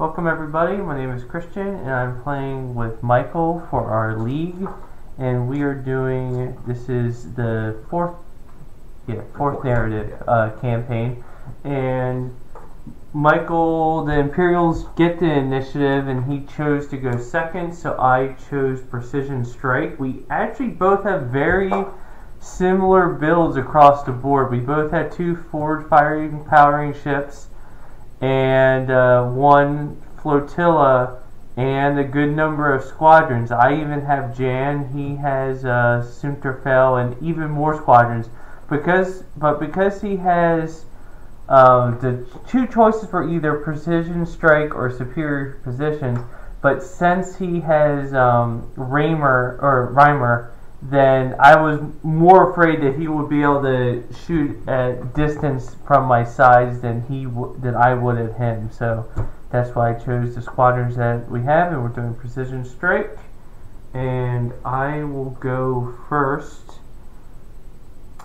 Welcome everybody, my name is Christian and I'm playing with Michael for our league and we are doing, this is the fourth, yeah, fourth narrative uh, campaign and Michael, the Imperials get the initiative and he chose to go second so I chose Precision Strike. We actually both have very similar builds across the board. We both had two forward firing powering ships and uh, one flotilla and a good number of squadrons. I even have Jan. He has uh, Soontir Fel and even more squadrons. Because, but because he has um, the two choices for either precision strike or superior positions. But since he has um, Raymer or Reimer, then I was more afraid that he would be able to shoot at distance from my size than he w- than I would at him. So that's why I chose the squadrons that we have, and we're doing precision strike. And I will go first.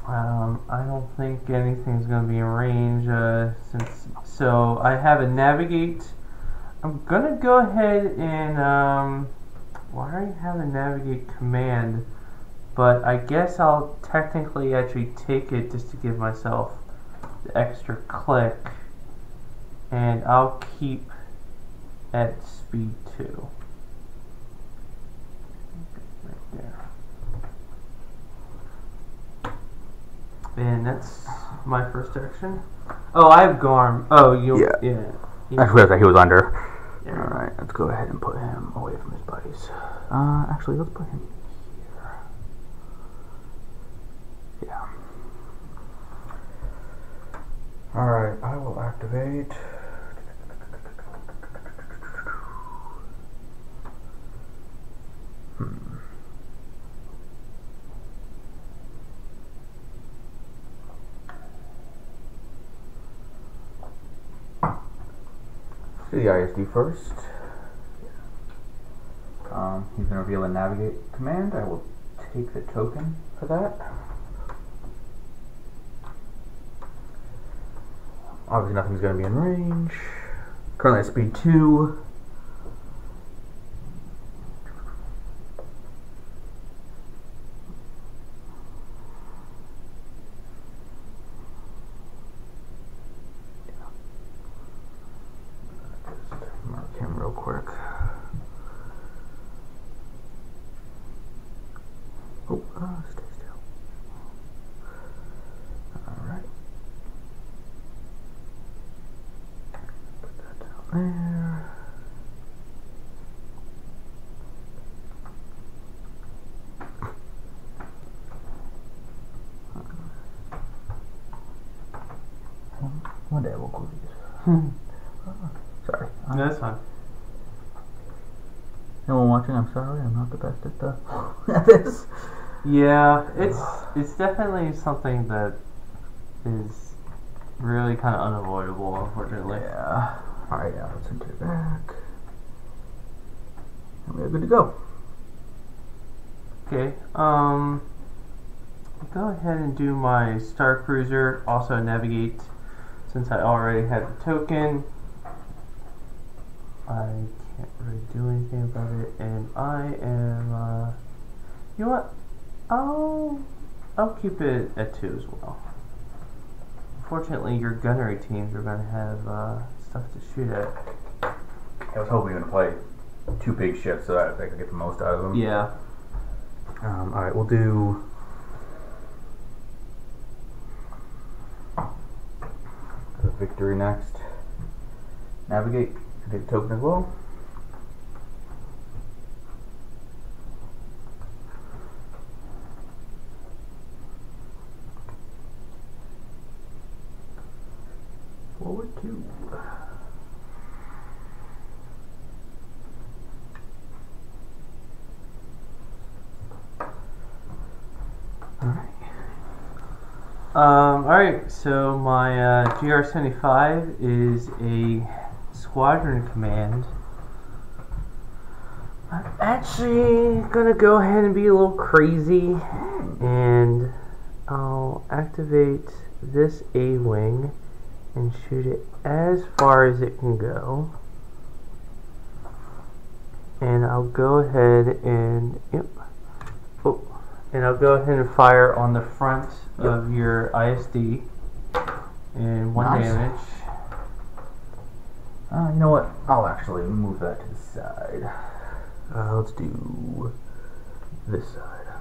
Um, I don't think anything's going to be in range. Uh, since so, I have a navigate. I'm gonna go ahead and um, well, I already have a navigate command but I guess I'll technically actually take it just to give myself the extra click and I'll keep at speed 2 right there and that's my first action oh I have Garm oh you Yeah. yeah, I realized that he was under. Yeah. Alright, let's go ahead and put him away from his buddies. Uh, actually, let's put him here. Yeah. Alright, I will activate. Hmm. Do the ISD first. Um, he's going to reveal a navigate command. I will take the token for that. Obviously, nothing's going to be in range. Currently at speed 2. Just mark him real quick. Oh, uh, stay still. Alright. Put that down there. One day we'll call these. Sorry. Uh, that's fine Anyone watching, I'm sorry. I'm not the best at the at this. Yeah, it's it's definitely something that is really kind of unavoidable, unfortunately. Yeah. All right. Yeah. Let's enter back. And we're good to go. Okay. Um, go ahead and do my Star Cruiser. Also navigate, since I already had the token. I can't really do anything about it, and I am. Uh, you know what? I'll I'll keep it at two as well. Unfortunately, your gunnery teams are going to have uh, stuff to shoot at. I was hoping you were gonna play two big ships so that I could get the most out of them. Yeah. Um, all right. We'll do. The victory next. Navigate. Take a token as well. Forward two. Alright. Um, alright, so my uh, GR75 is a squadron command. I'm actually gonna go ahead and be a little crazy and I'll activate this A wing and shoot it as far as it can go. and I'll go ahead and yep. And I'll go ahead and fire on the front Yep. of your ISD, and one Nice. damage. Uh, you know what? I'll actually move that to the side. Uh, let's do this side.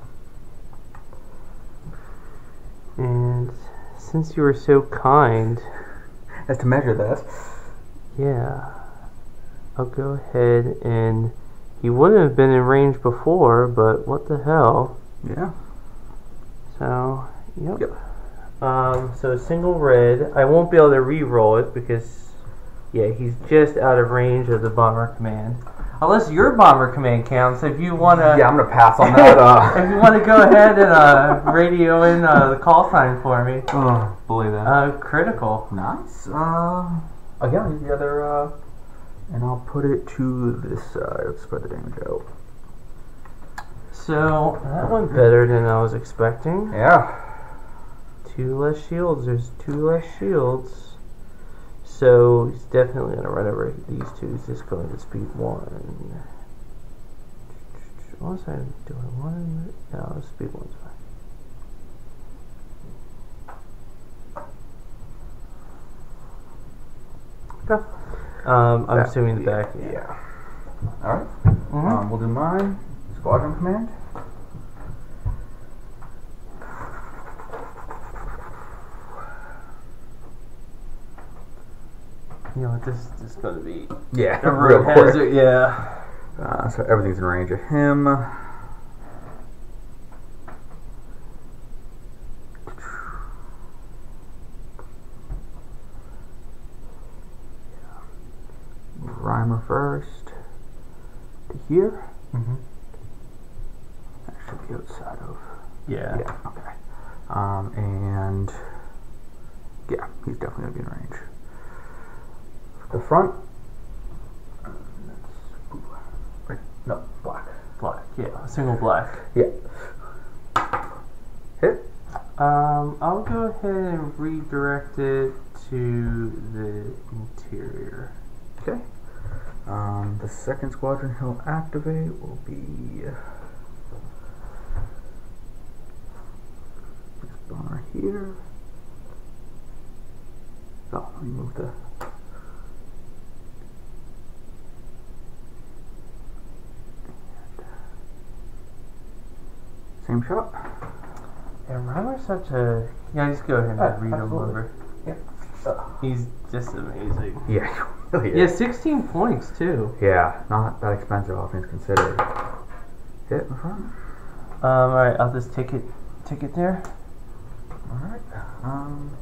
And since you were so kind, As to measure that. yeah, I'll go ahead and he wouldn't have been in range before, but what the hell? Yeah. So, yep. Yep. Um, so single red. I won't be able to re-roll it because, yeah, he's just out of range of the bomber command. Unless your bomber command counts, if you want to. Yeah, I'm gonna pass on that. Uh, if you want to go ahead and uh, radio in uh, the call sign for me, oh, believe that. uh, critical. nice. Uh, again, the other, uh, and I'll put it to this side. Let's spread the damage out. So that went better than I was expecting. Yeah. Two less shields. There's two less shields. So he's definitely gonna run over these two. He's just going to speed one. What was I doing? One? No, speed one's fine. Okay. Um, I'm assuming the back. Yeah. All right. Mhm. Um, we'll do mine. Squadron command. You know? This is gonna be Yeah. a real quick. hazard. Yeah. Uh, so everything's in range of him. Rhymer first to here. Mhm. That should be outside of. Yeah. Yeah. Okay. Um, and yeah, he's definitely gonna be in range. The front. that's. Right. No, black. Black. Yeah. Single black. Yeah. Hit. Um, I'll go ahead and redirect it to the interior. Okay. Um, the second squadron he'll activate will be bomber here. Oh, let me move the. Same shot. And Rhymer's such a yeah. Just go ahead and Uh, read him over. Yep. Uh, He's just amazing. yeah, he really Yeah, 16 points too. Yeah, not that expensive, all things considered. Hit in front. Um, all right, I'll just take it, take it there. All right. Um.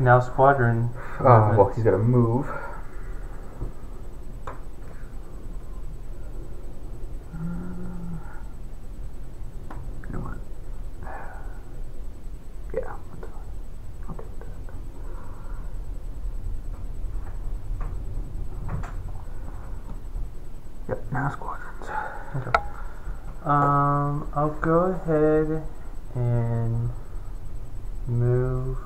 Now squadron. Uh, well, he's got to move. Uh, you? Yeah, that's fine. I'll take that. Yep, now squadrons. Um, I'll go ahead and move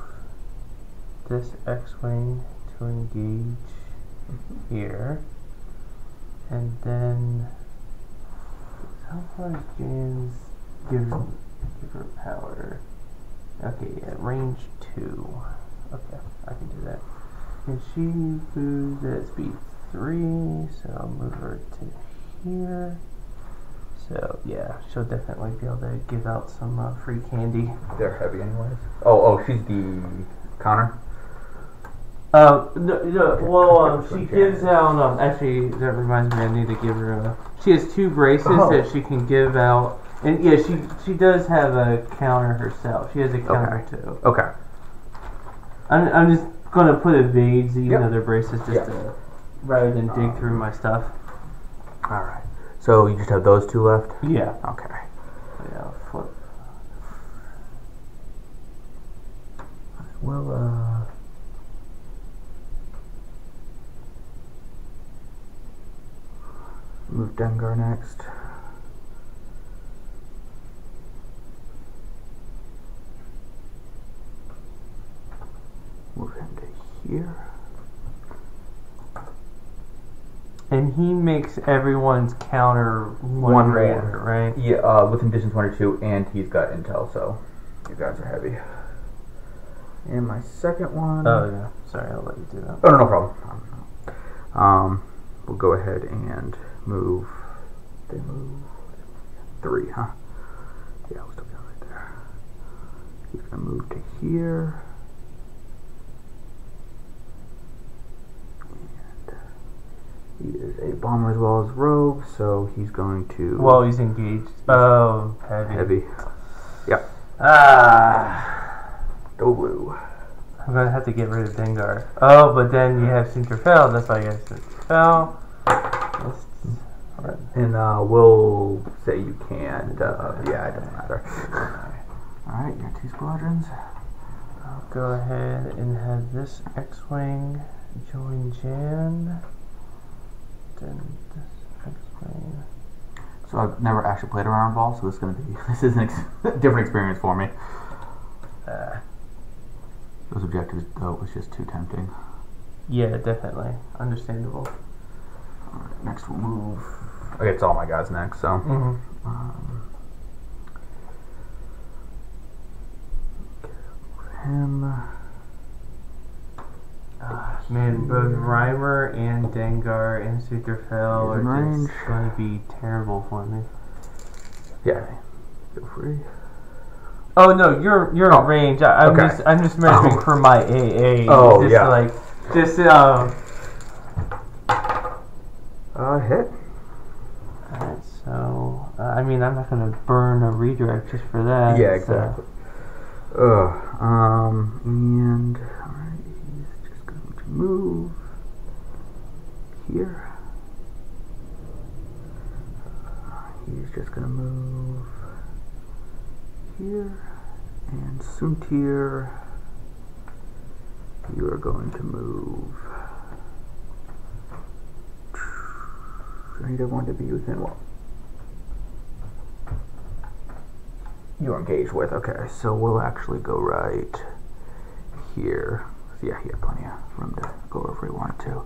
this X-wing to engage here, and then how far James give give her power? Okay, yeah, range two. Okay, I can do that. And she moves at speed three, so I'll move her to here. So yeah, she'll definitely be able to give out some uh, free candy. They're heavy, anyways. Oh, oh, she's the counter. Um, no, no, well, um, she gives out. Um, actually, that reminds me, I need to give her a. She has two braces Oh. that she can give out, and yeah, she she does have a counter herself. She has a counter too. Okay. I'm I'm just gonna put evades even Yep. though they're braces just Yep. to rather than dig through my stuff. All right. So you just have those two left. Yeah. Okay. Yeah. Flip. Well, uh. Move Dengar next. Move him to here. And he makes everyone's counter one, One more. right? Yeah, uh, within distance one or two, and he's got intel, so you guys are heavy. And my second one. Oh yeah. Sorry, I'll let you do that. Oh no, no problem. Um, we'll go ahead and move. They move three, huh? Yeah, we'll still be right there. He's gonna move to here. And he is a bomber as well as rogue, so he's going to Well, he's engaged. Oh, heavy. heavy. Yep. Ah. Go blue. I'm gonna have to get rid of Dengar. Oh, but then you have Soontir Fel. That's why I guess Soontir Fel. And uh, we'll say you can't. Uh, yeah, it doesn't matter. All right, you got two squadrons. I'll go ahead and have this X-wing join Jan. Then this X-wing. So I've never actually played around ball, so this is gonna be this is an ex- different experience for me. Uh, Those objectives though was just too tempting. yeah, definitely understandable. All right, next we'll move. Okay, it's all my guys next. So Mm-hmm. um, him. Man, both Rhymer and Dengar and Soontir Fel He's are range. just going to be terrible for me. Yeah, feel free. Oh no, you're you're in range. I, I'm okay. just I'm just measuring Oh. for my AA. Oh, just yeah. Like just um. Uh, hit. Alright, so uh, I mean I'm not gonna burn a redirect just for that. Yeah, so- exactly. Ugh. Um, and alright, he's just going to move here. He's just gonna move here, and Soontir, you are going to move. I need everyone to be within what? you're engaged with. Okay, so we'll actually go right here. Yeah, he had plenty of room to go wherever he wanted to.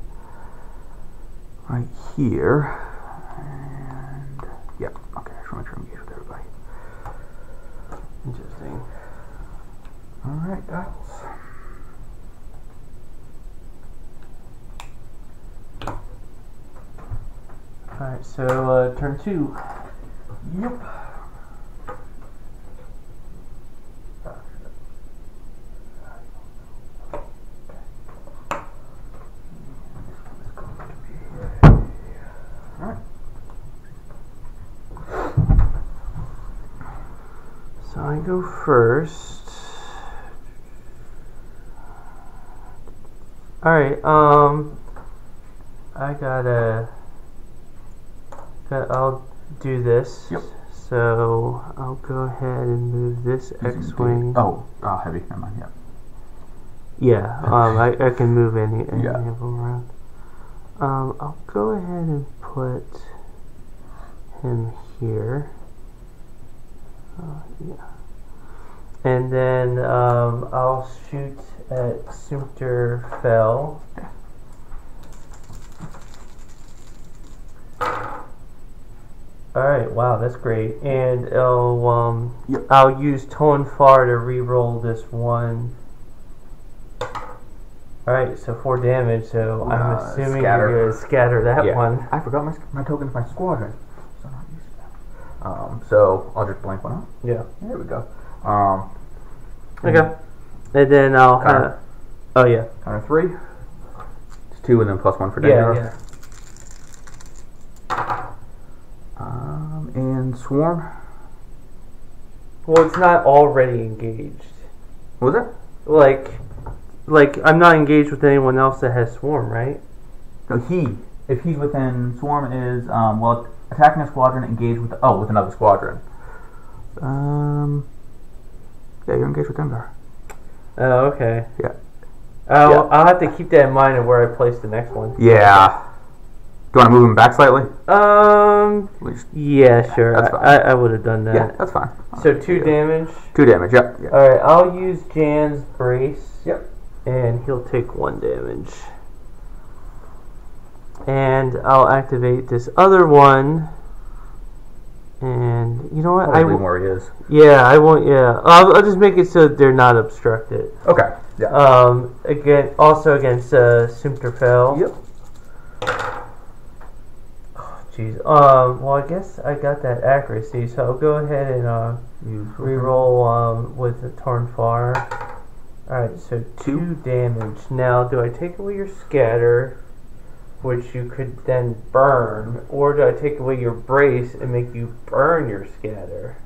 Right here. And, yep, okay, I just want to make sure I'm engaged with everybody. Interesting. Alright, guys. Alright, so uh, turn two. Yep. So I go first. Alright, um I gotta got I'll do this. Yep. So I'll go ahead and move this X Wing. Oh, oh, heavy. Never mind. Yeah. Yeah, um I, I can move any, any Yeah. of them around. Um I'll go ahead and put him here. Uh, yeah. And then um, I'll shoot at Soontir Fel. Alright, wow, that's great. And I'll, um, Yep. I'll use Toryn Farr to re-roll this one. Alright, so four damage, so I'm Uh, assuming scatter. you're gonna scatter that yeah. one. I forgot my, my token for my squadron. So, not used that. Um, so I'll just blank one out. Yeah. There we go. Um, Okay. And then I'll Counter. have. Oh, yeah. Counter three. It's two and then plus one for Yeah, Dengar. yeah. Um, and Swarm. Well, it's not already engaged. What was it? Like, like I'm not engaged with anyone else that has swarm, right? No, he. If he's within Swarm is um well attacking a squadron engaged with oh with another squadron. Um. Yeah, you're engaged with Dengar. Oh, okay. Yeah. I'll, Yeah. I'll have to keep that in mind of where I place the next one. Yeah. Do you want to move him back slightly? Um. Just- Yeah, sure. That's I, fine. I, I would have done that. yeah, that's fine. So two damage. Two damage. Yep. Yeah. All right. I'll use Jan's brace. Yep. And he'll take one damage. and I'll activate this other one. And you know what? I I w- where he is. yeah, I won't. Yeah, I'll, I'll just make it so they're not obstructed. Okay. Yeah. Um, again, also against uh, Soontir Fel. yep. Jeez. Um. Well, I guess I got that accuracy, so I'll go ahead and uh, Use reroll um, with the Toryn Farr. All right. So two. Two. damage. Now, do I take away your scatter, which you could then burn, or do I take away your brace and make you burn your scatter?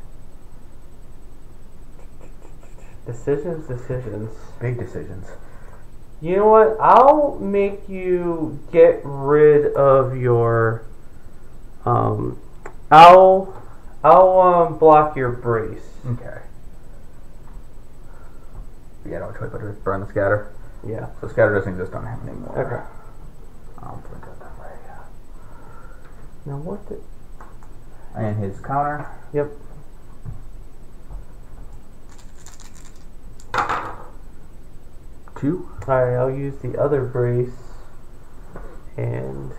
Decisions. Decisions. Big decisions. You know what? I'll make you get rid of your. Um, I'll I'll um, block your brace. Okay. Yeah, no choice but to burn the scatter. Yeah. So scatter doesn't exist on him anymore. Okay. I'll print it that. Now what? The, And his counter. yep. Two. All right. I'll use the other brace, and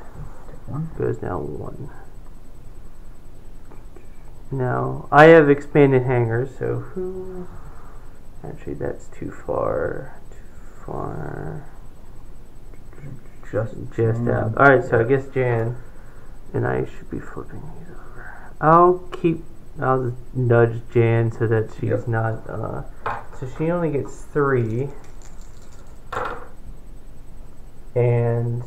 one. goes down one. Now I have expanded hangars, so who? Actually, that's too far. Too far. Just Just out. All right, so I guess Jan and I should be flipping these over. I'll keep. I'll just nudge Jan so that she's Yep. not. Uh, so she only gets three, and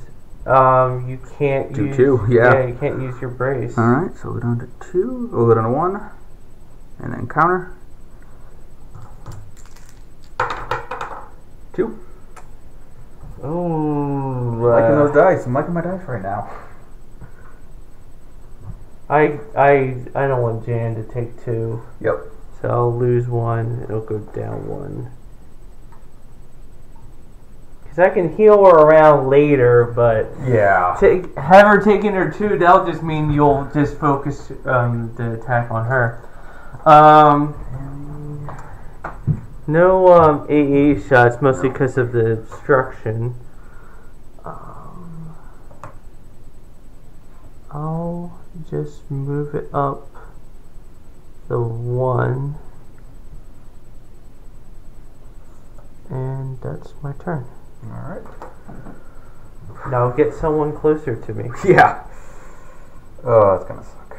um, you can't Do use. two, yeah. you can't use your brace. All right, so we're down to two. We'll go down to one, and then counter. Two. Ooh, liking uh, those dice. I'm liking my dice right now. I I I don't want Jan to take two, Yep. so I'll lose one. It'll go down one. Cause I can heal her around later, but Yeah. take have her taking her two. That'll just mean you'll just focus um, the attack on her. Um, no um, AA shots, mostly because of the obstruction. Um, I'll just move it up the one, and that's my turn. All right. Now get someone closer to me. Yeah. Oh, that's gonna suck.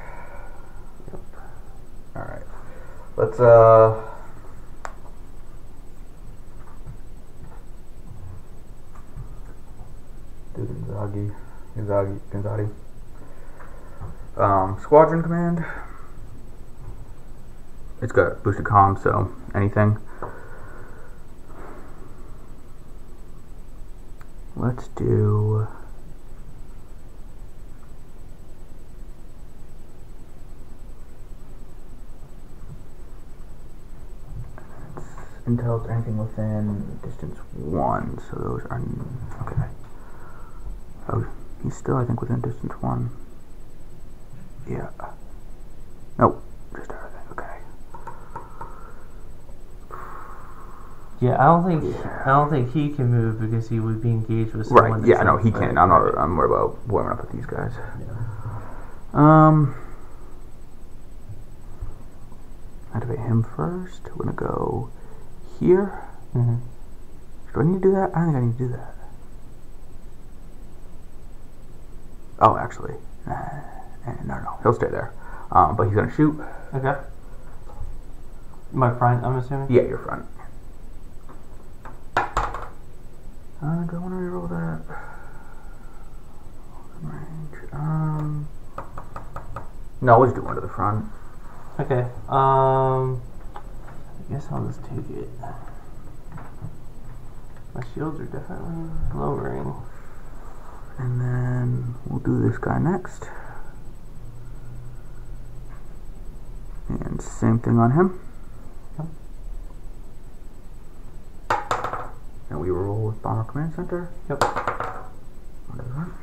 Yep. All right. Let's uh. Gonzagi, Gonzagi, Gonzati. Um, squadron command. It's got boosted comms, so anything. Let's do. Intel's anything within distance one, so those are okay. Oh, he's still, I think, within distance one. Yeah. Nope, just everything. Okay. Yeah, I don't think I don't think he can move because he would be engaged with someone. Right. Yeah. No, he can't. I'm not. I'm worried about warming up with these guys. Um. Activate him first. We're gonna go here. Mhm. Do I need to do that? I don't think I need to do that. Oh, actually, uh, no, no, he'll stay there. Um, but he's gonna shoot. Okay. My friend, I'm assuming. Yeah, your front. Uh, do I want to reroll that? Range. Um. No, let's do one to the front. Okay. Um. I guess I'll just take it. My shields are definitely lowering. And then we'll do this guy next. And same thing on him. Yep. And we roll with Bomber Command Center. Yep. One to the front.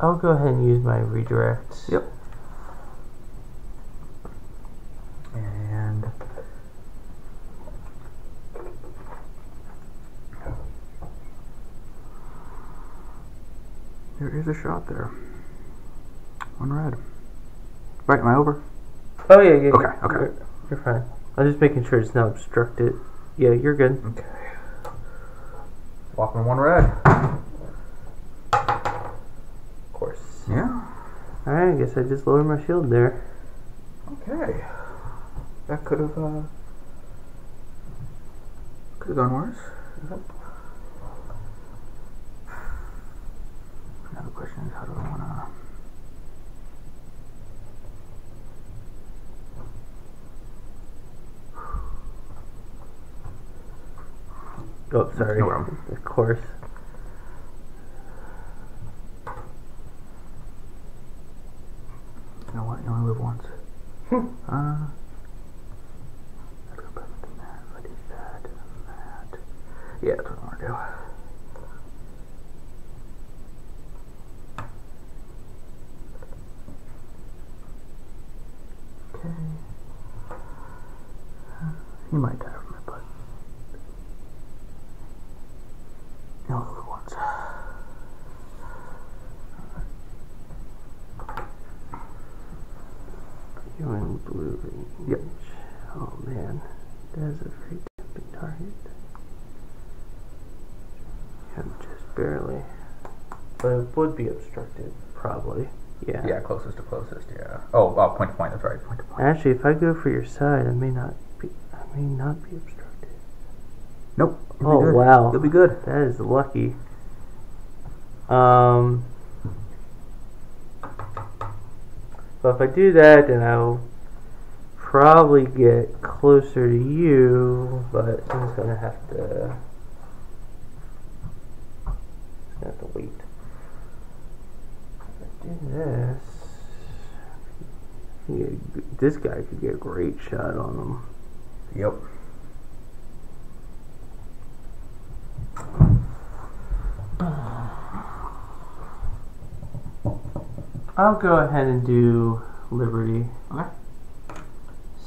I'll go ahead and use my redirects. Yep. There is a shot there. One red. Right, am I over? Oh yeah, yeah. Okay, okay. You're, you're fine. I'm just making sure it's not obstructed. Yeah, you're good. Okay. Walking one red. Of course. Yeah. All right. I guess I just lowered my shield there. Okay. That could have uh could have gone worse. Question is how do I wanna Oh, sorry. No problem. Of course. you know what, you only live once. uh let's go back to that. I do that and that. Yeah, that's what I wanna do. Okay. He might die from it, but you only live once. You in blue range. Yep. Oh man, that's a very tempting target. Yeah, just barely. But it would be obstructed, probably. Yeah. Yeah, closest to closest. Yeah. Oh, oh, point to point. That's right. Point to point. Actually, if I go for your side, I may not may not be obstructed. Nope. you'll Oh, wow. You'll be good. That is lucky. Um. But if I do that, then I'll probably get closer to you. But I'm just gonna have to. Just gonna have to wait. If I do this, yeah, this guy could get a great shot on him. Yep. I'll go ahead and do Liberty. Okay.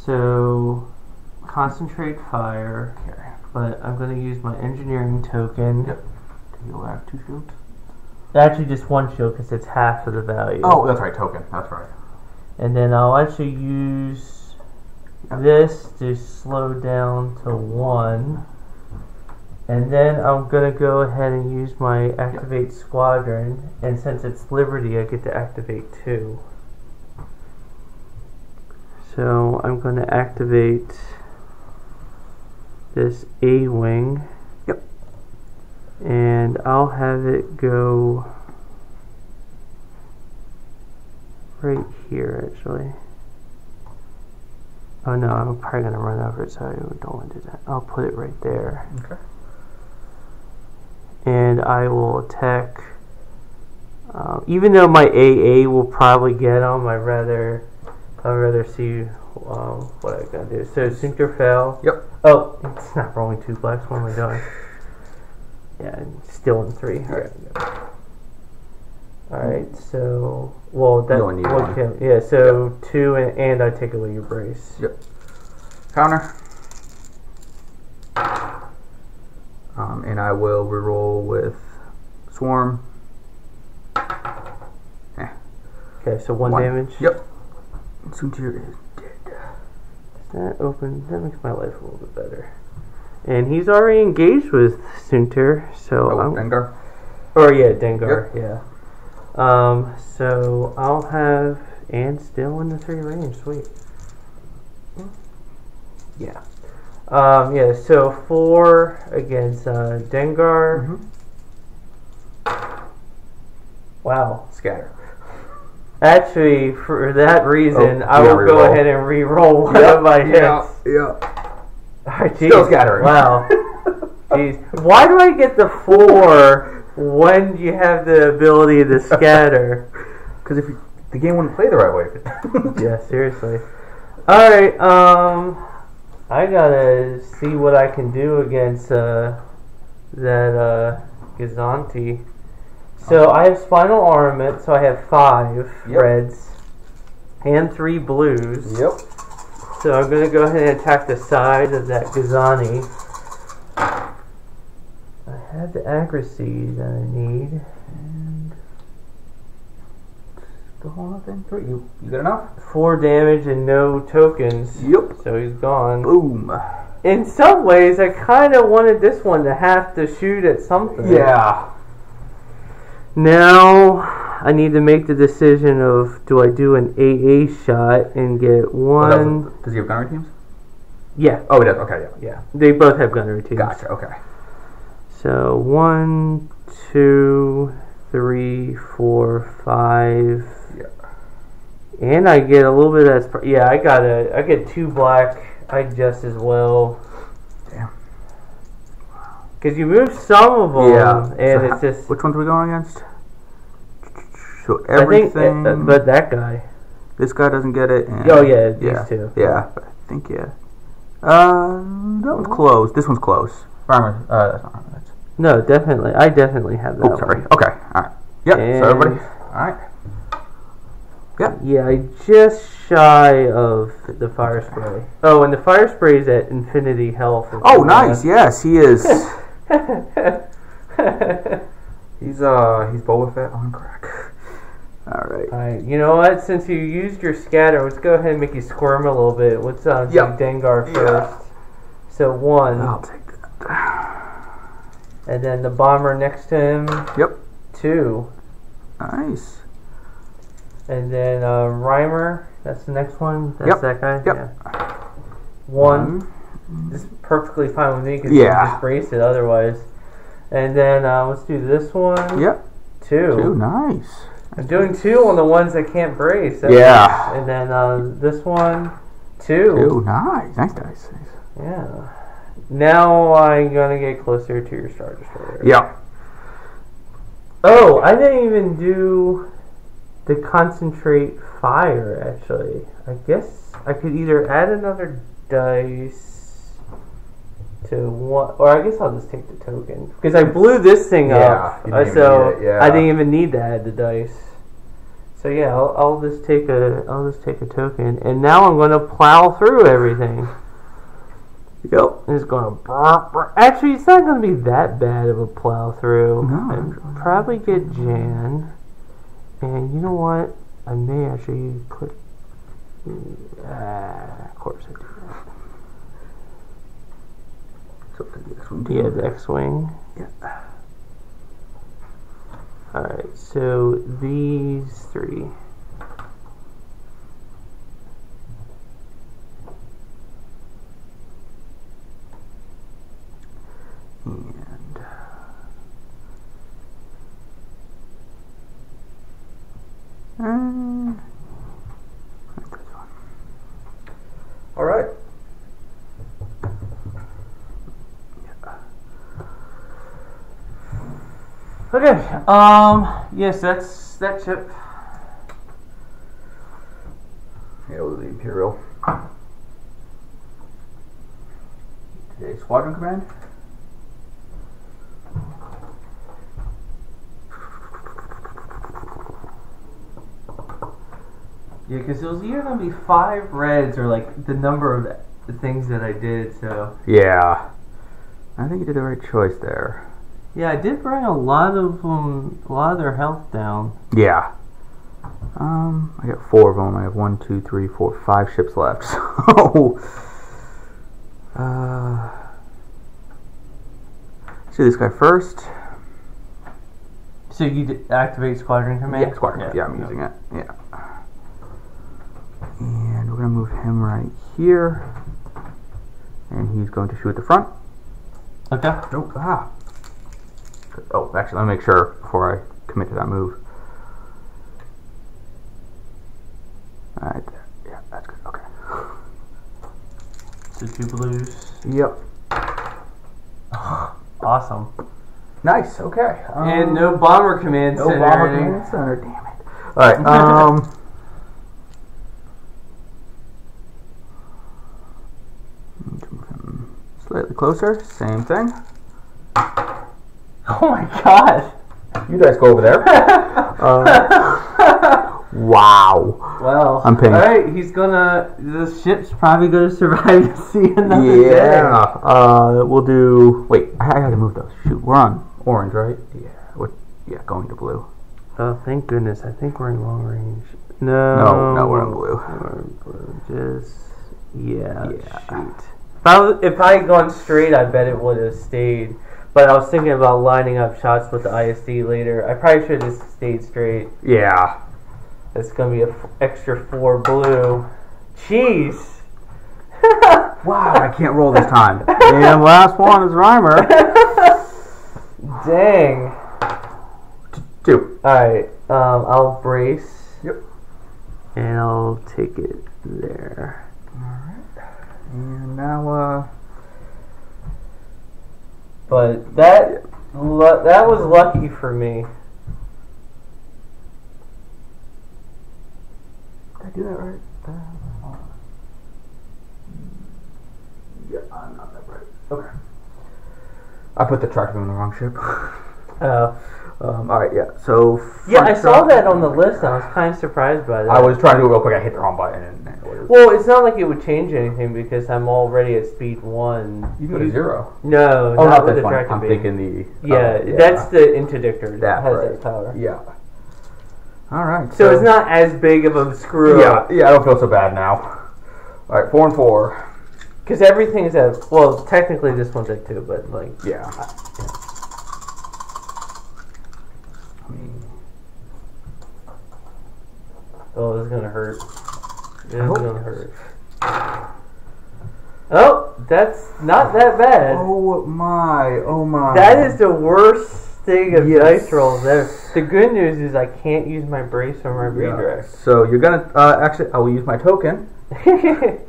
So, concentrate fire, Okay. but I'm going to use my engineering token. Yep. Do you have two shields? Actually, just one shield because it's half of the value. Oh, that's right. Token. That's right. And then I'll actually use this to slow down to one. And then I'm going to go ahead and use my activate squadron. And since it's Liberty, I get to activate two. So I'm going to activate this A wing. Yep. And I'll have it go right here actually. Oh no, I'm probably gonna run over it, so I don't want to do that. I'll put it right there. Okay. And I will attack. Uh, even though my AA will probably get him, I'd rather, I'd rather see um, what I gotta do. So Soontir Fel. Yep. Oh, it's not rolling two blacks. What am I doing? Yeah, still in three. Alright. Alright, so well that You only need one. yeah, so two and, and I take away your brace. Yep. Counter. Um, and I will reroll with swarm. Okay, so one, One. damage. Yep. Soontir is dead. That open that makes my life a little bit better. And he's already engaged with Soontir, so Oh, Dengar. or yeah, Dengar, yeah. Um, so I'll have and still in the three range, sweet. Yeah. Um, yeah, so four against uh, Dengar. Mhm. Wow. Scatter. Actually, for that reason, Oh, I will go ahead and re-roll one of my hits. Yeah. Still scattering. Wow. Jeez. Why do I get the four when you have the ability to scatter? Because if you, the game wouldn't play the right way. yeah, seriously. Alright, um I gotta see what I can do against uh that uh Gozanti. So I have spinal armament, so I have five Yep. reds and three blues. Yep. So I'm gonna go ahead and attack the side of that Gazani. Have the accuracy that I need, and The whole nothing? Three. You, you good enough? Four damage and no tokens. Yep. So he's gone. Boom. In some ways, I kind of wanted this one to have to shoot at something. Yeah. Now I need to make the decision of do I do an AA shot and get Oh, one? does, does he have gunnery teams? Yeah, Oh, he does. Okay, yeah. Yeah. they both have gunnery teams. Gotcha. Okay. So one, two, three, four, five. Yeah. And I get a little bit of that. Yeah, I got a. I get two black. I just as well. Damn. Because you move some of them, Yeah. and So it's just. Which ones are we going against? So I think, everything. uh, but that guy. this guy doesn't get it. And Oh yeah, these yeah, two. Yeah, I think yeah. Uh, that one's close. This one's close. Farmer. Uh, that's not farmer. That's. No, definitely. I definitely have that. Oh, sorry. one. Okay. All right. Yep. And- So everybody. All right. Yeah, I just shy of the Firespray. Oh, and the Firespray is at infinity health. Oh, nice. Yes, he is. he's uh, he's Boba Fett on crack. All right. Alright, you know what? Since you used your scatter, let's go ahead and make you squirm a little bit. Let's uh, Yep. Dengar Yeah. first. So one, I'll take that. And then the bomber next to him, Yep. two, Nice. and then uh, Rhymer. That's the next one. That's Yep. that guy. Yep. Yeah. One. This is perfectly fine with me because Yeah. you just braced it otherwise. And then uh, let's do this one. Yep. Two. Two. Nice. I'm doing two on the ones that can't brace. That's Yeah. nice. And then uh, this one, two. Two. Nice. Nice. Nice. Yeah. Now I'm gonna get closer to your Star Destroyer. Yeah. Oh, I didn't even do the concentrate fire. Actually, I guess I could either add another dice to one, or I guess I'll just take the token because I blew this thing Yeah, up. uh, so yeah. I didn't even need to add the dice. So yeah, I'll, I'll just take a I'll just take a token, and now I'm gonna plow through everything. Yep. It's gonna brr, brr. Actually, it's not gonna be that bad of a plow through. No. I'd probably get Jan, and you know what? I may actually put. Ah, of course I do. So to do this one too. Yeah, the X-wing. Yeah. All right, so these three. And. All right. Okay. Um. Yes, that's that chip. Yeah, we'll the Imperial. Today's Squadron Command. Yeah, because it was either gonna be five reds or like the number of the things that I did. So Yeah. I think you did the right choice there. yeah, I did bring a lot of um, a lot of their health down. Yeah. Um, I got four of them. I have one, two, three, four, five ships left. So, uh, let's do this guy first. So you activate Squadron Command? Yeah, squadron. Yeah, I'm using it. Yeah. And we're gonna move him right here, and he's going to shoot at the front. Okay. Nope. Ah. Oh, actually, let me make sure before I commit to that move. Alright. Yeah, that's good. Okay. So two blues. Yep. Awesome. Nice. Okay. and Um, no bomber command no center. bomber or anything. command center. Damn it. All right. Um. need to move him Slightly closer. Same thing. Oh my god. You guys go over there. Uh, wow. Well, I'm paying- All right, he's gonna. The ship's probably gonna survive to see another Yeah. Uh, we'll do. Wait, I, I gotta move those. Shoot, we're on orange, right? Yeah. What? Yeah, going to blue. Oh, thank goodness. I think we're in long range. No. No, no, we're in blue. We're in blue. Just. Yeah, Yeah. shoot. If I, was, if I had gone straight, I bet it would have stayed. But I was thinking about lining up shots with the ISD later. I probably should have just stayed straight. Yeah. It's going to be an f- extra four blue. Jeez. Wow, I can't roll this time. and last one is Rhymer. Dang. Two. Alright, um, I'll brace. Yep. And I'll take it there. And now, uh, But that that was lucky for me. did I do that right? Yeah, I'm not that right. Okay. I put the tractor in the wrong ship. Uh, um, all right, yeah. So yeah, I saw that on the list. and I was kind of surprised by that. I was trying to do it real quick. I hit the wrong button. And it was, Well, it's not like it would change anything because I'm already at speed one. you go to zero. No, Oh, not not with the one. tractor I'm beam. thinking the. Yeah, oh, that's the interdictor that That, has right. that power. Yeah. All right. So it's not as big of a screw Yeah, up yeah. I don't feel so bad now. All right, four and four. because everything's at well, technically this one's at two, but like Yeah. I mean, oh, this is gonna hurt. This is gonna hurt. Oh, that's not that bad. oh my! Oh my! That is the worst thing of Yes. dice rolls ever. The good news is I can't use my brace or my Yeah. redirect. So you're gonna uh, actually. I will use my token.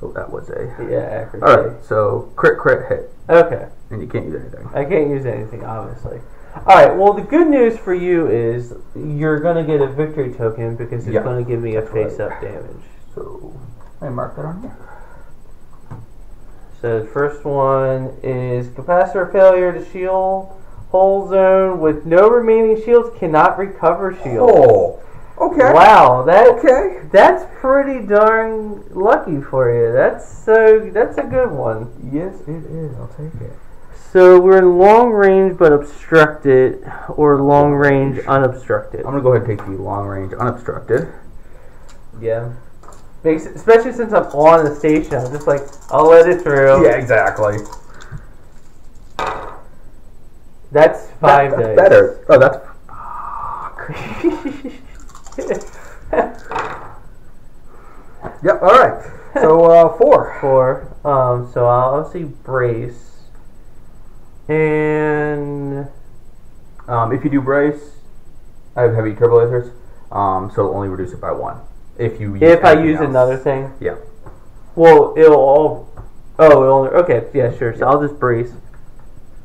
Oh, that was a. yeah. All right. So crit, crit, hit, Okay. and you can't use anything. I can't use anything, obviously. Alright, well, the good news for you is you're going to get a victory token because it's Yeah. going to give me a face up damage. So I mark that on here. So the first one is capacitor failure to shield. Whole zone with no remaining shields cannot recover shields. Oh. Okay. Wow, that Okay. that's pretty darn lucky for you. That's so that's a good one. Yes, it is. I'll take it. So we're in long range but obstructed, or long range unobstructed. I'm gonna go ahead and take the long range unobstructed. Yeah. Makes especially since I'm on the station, I'm just like, I'll let it through. Yeah, exactly. That's five That- days. better. Oh, that's yep. All right. So uh, four. Four. Um, so I'll obviously brace. And Um, if you do brace, I have heavy turbolasers. Um, so it'll only reduce it by one. If you use if I use else. another thing, Yeah. well, it'll all. Oh, it'll only. Okay, yeah, sure. So I'll just brace.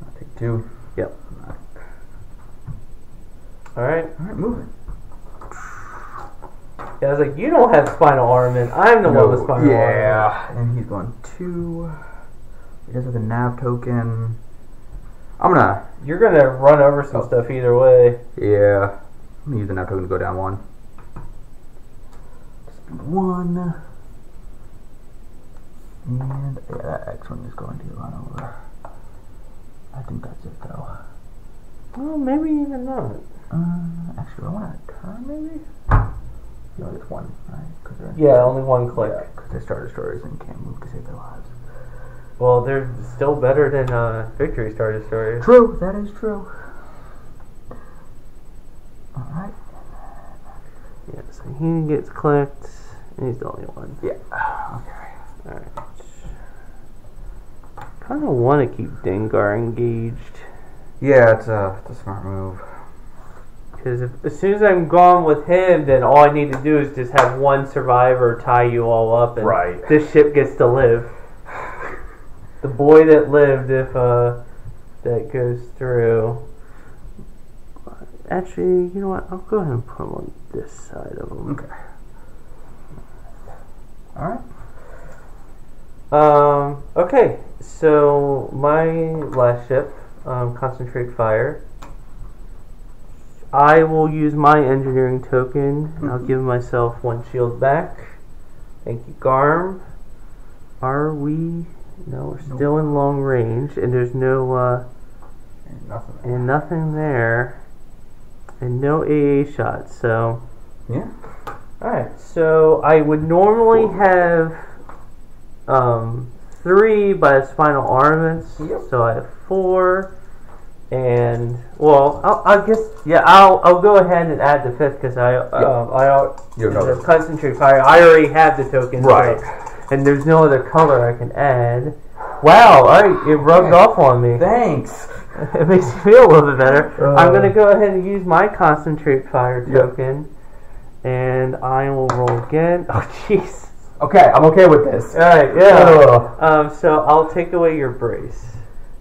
I'll take two. Yep. All right. All right, moving. Yeah, I was like, you don't have spinal armament. I'm the one with spinal armament. yeah. And he's going two. He does have a nav token. I'm gonna. You're gonna run over some Oh. stuff either way. Yeah. I'm gonna use the nav token to go down one. One. And yeah, that X one is going to run over. I think that's it though. Well, maybe even not. Uh, actually, I want to turn maybe. No, one, right? Yeah, only one click. because they're star destroyers and can't move to save their lives. Well, they're still better than uh, Victory Star Destroyers. True, that is true. All right. Yeah, so he gets clicked, and he's the only one. Yeah. Okay. Alright. Kind of want to keep Dengar engaged. Yeah, it's a it's a smart move. Because as soon as I'm gone with him, then all I need to do is just have one survivor tie you all up, and Right. this ship gets to live. The boy that lived, if uh, that goes through. Actually, you know what? I'll go ahead and put him on this side of him. Okay. All right. Um, okay, so my last ship, um, Concentrate Fire. I will use my engineering token. and I'll Mhm. give myself one shield back. Thank you, Garm. Are we? No, we're Nope. still in long range, and there's no, uh, And nothing. and nothing there. and no AA shots. So, Yeah. all right. So I would normally have um, three by spinal armaments. Yep. So I have four, and well, I'll, I guess yeah, I'll I'll go ahead and add the fifth because I um, I al- You know the concentrate fire. I already have the token. so- Right. And there's no other color I can add. Wow! All right, it rubbed Okay. off on me. Thanks. It makes me feel a little bit better. Uh. I'm gonna go ahead and use my concentrate fire Yep. token, and I will roll again. Oh, jeez. Okay, I'm okay with this. All right, yeah. Ugh. Um, so I'll take away your brace.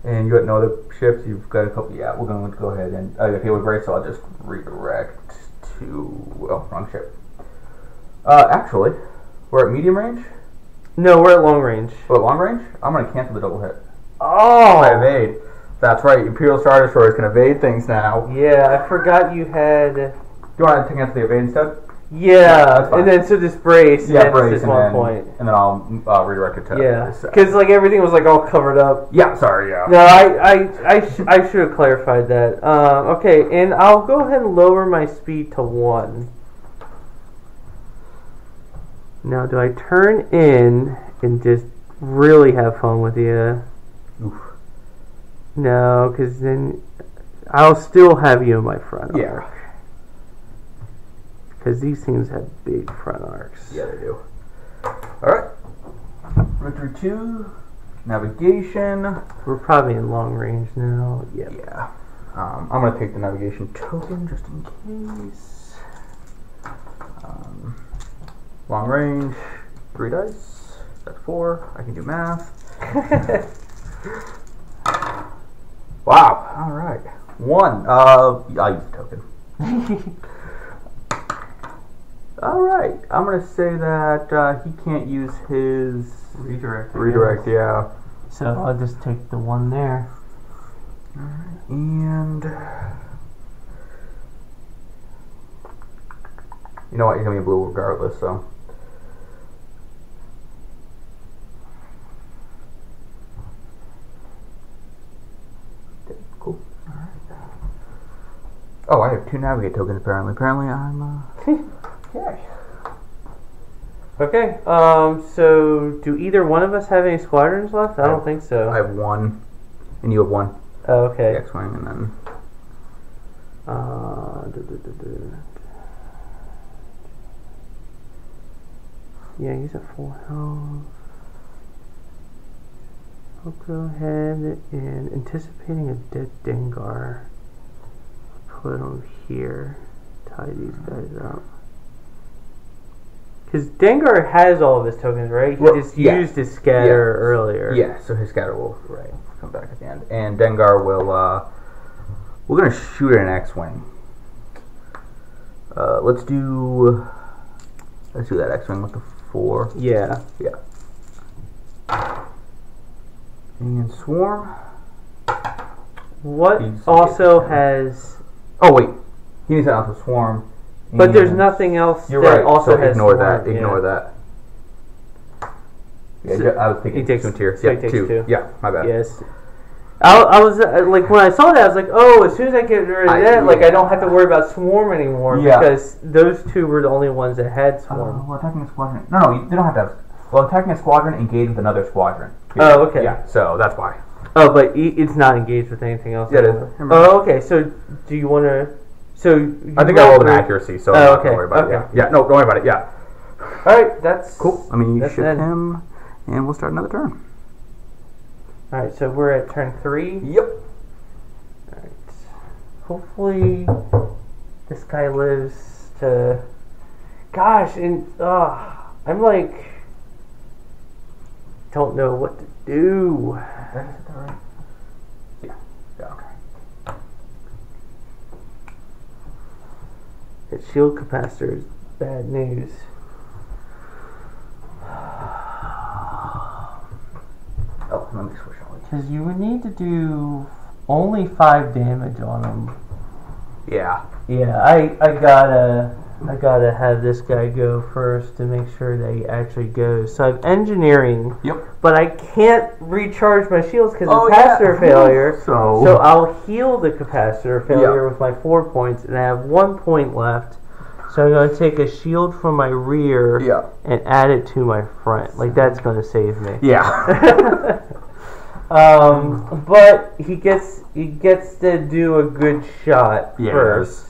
And you got no other shifts. You've got a couple. Yeah, we're going to go ahead and uh, okay with Brace. So I'll just redirect to oh wrong ship. Uh, actually, we're at medium range. No, we're at long range. But long range, I'm going to cancel the double hit. Oh, I evade. That's right. Imperial Star Destroyers can evade things now. yeah. I forgot you had. Do you want to cancel the evade instead? Yeah, fine. and then so this brace. Yeah, and Brace, this and one then, point. and then I'll uh, redirect it to. Yeah, uh, because like everything was like all covered up. yeah. Sorry. Yeah. No, I I I, sh- I should have clarified that. Um, okay, and I'll go ahead and lower my speed to one. Now, do I turn in and just really have fun with you? Oof. No, because then I'll still have you in my front Yeah. arc. Because these things have big front arcs. Yeah, they do. All right. Victory two. Navigation. We're probably in long range now. Yep. Yeah. Um, I'm gonna take the navigation token just in case. Um, long range, three dice. That's four. I can do math. Wow. All right. One. Uh, I use the token. All right. I'm gonna say that uh, he can't use his Redirect. redirect. Yeah. So I'll just take the one there. And you know what? He's gonna be blue regardless. So. Okay, Cool. All right. Oh, I have two navigate tokens. Apparently, apparently I'm. Uh, Okay. Okay. Um. So, do either one of us have any squadrons left? I don't think so. I have one, and you have one. oh, okay. X-wing, and then Uh, duh, duh, duh. Yeah, he's at full health. I'll go ahead and anticipating a dead Dengar. Put him here. Tie these guys up. Because Dengar has all of his tokens, right? He Well, just yeah. used his scatter Yeah. earlier. Yeah, so his scatter will right come back at the end, and Dengar will. Uh, we're gonna shoot an X-wing. Uh, let's do. Let's do that X-wing with the four. Yeah. Yeah. And swarm. What also has. Oh wait, he needs to also swarm. But there's nothing else You're that right. also so ignore swarm, that. Ignore yeah. that. Yeah, So I was thinking he takes- two tiers. so he Yeah, takes two. two. Yeah, my bad. Yes. I, I was uh, like when I saw that I was like, oh, as soon as I get rid of I- that, like yeah. I don't have to worry about swarm anymore Yeah. because those two were the only ones that had Uh, swarm. well, attacking a squadron. No, no, you, they don't have to have. Well, attacking a squadron, engage with another squadron. Oh, okay. Yeah, so that's why. Oh, but it's not engaged with anything else. Yeah, it is. Oh, okay. So do you want to? So you I think I rolled an accuracy, so Oh, okay, worry about okay. it. Yeah. yeah, no, don't worry about it. Yeah, All right, that's cool. I mean, you ship him, and we'll start another turn. All right, so we're at turn three. Yep. Alright. Hopefully, this guy lives to. Gosh, and uh, I'm like, don't know what to do. Did I that right? Yeah. Yeah. Okay. That shield capacitor is bad news. Oh, let me switch on. Because you would need to do only five damage on him. Yeah. Yeah, I I gotta I gotta have this guy go first to make sure that he actually goes. So I have engineering, Yep. but I can't recharge my shields because Oh, of yeah. capacitor failure. So- so I'll heal the capacitor failure Yeah. with my four points, and I have one point left. So I'm gonna take a shield from my rear Yeah. and add it to my front. Like that's gonna save me. Yeah. um, but he gets he gets to do a good shot Yeah, first.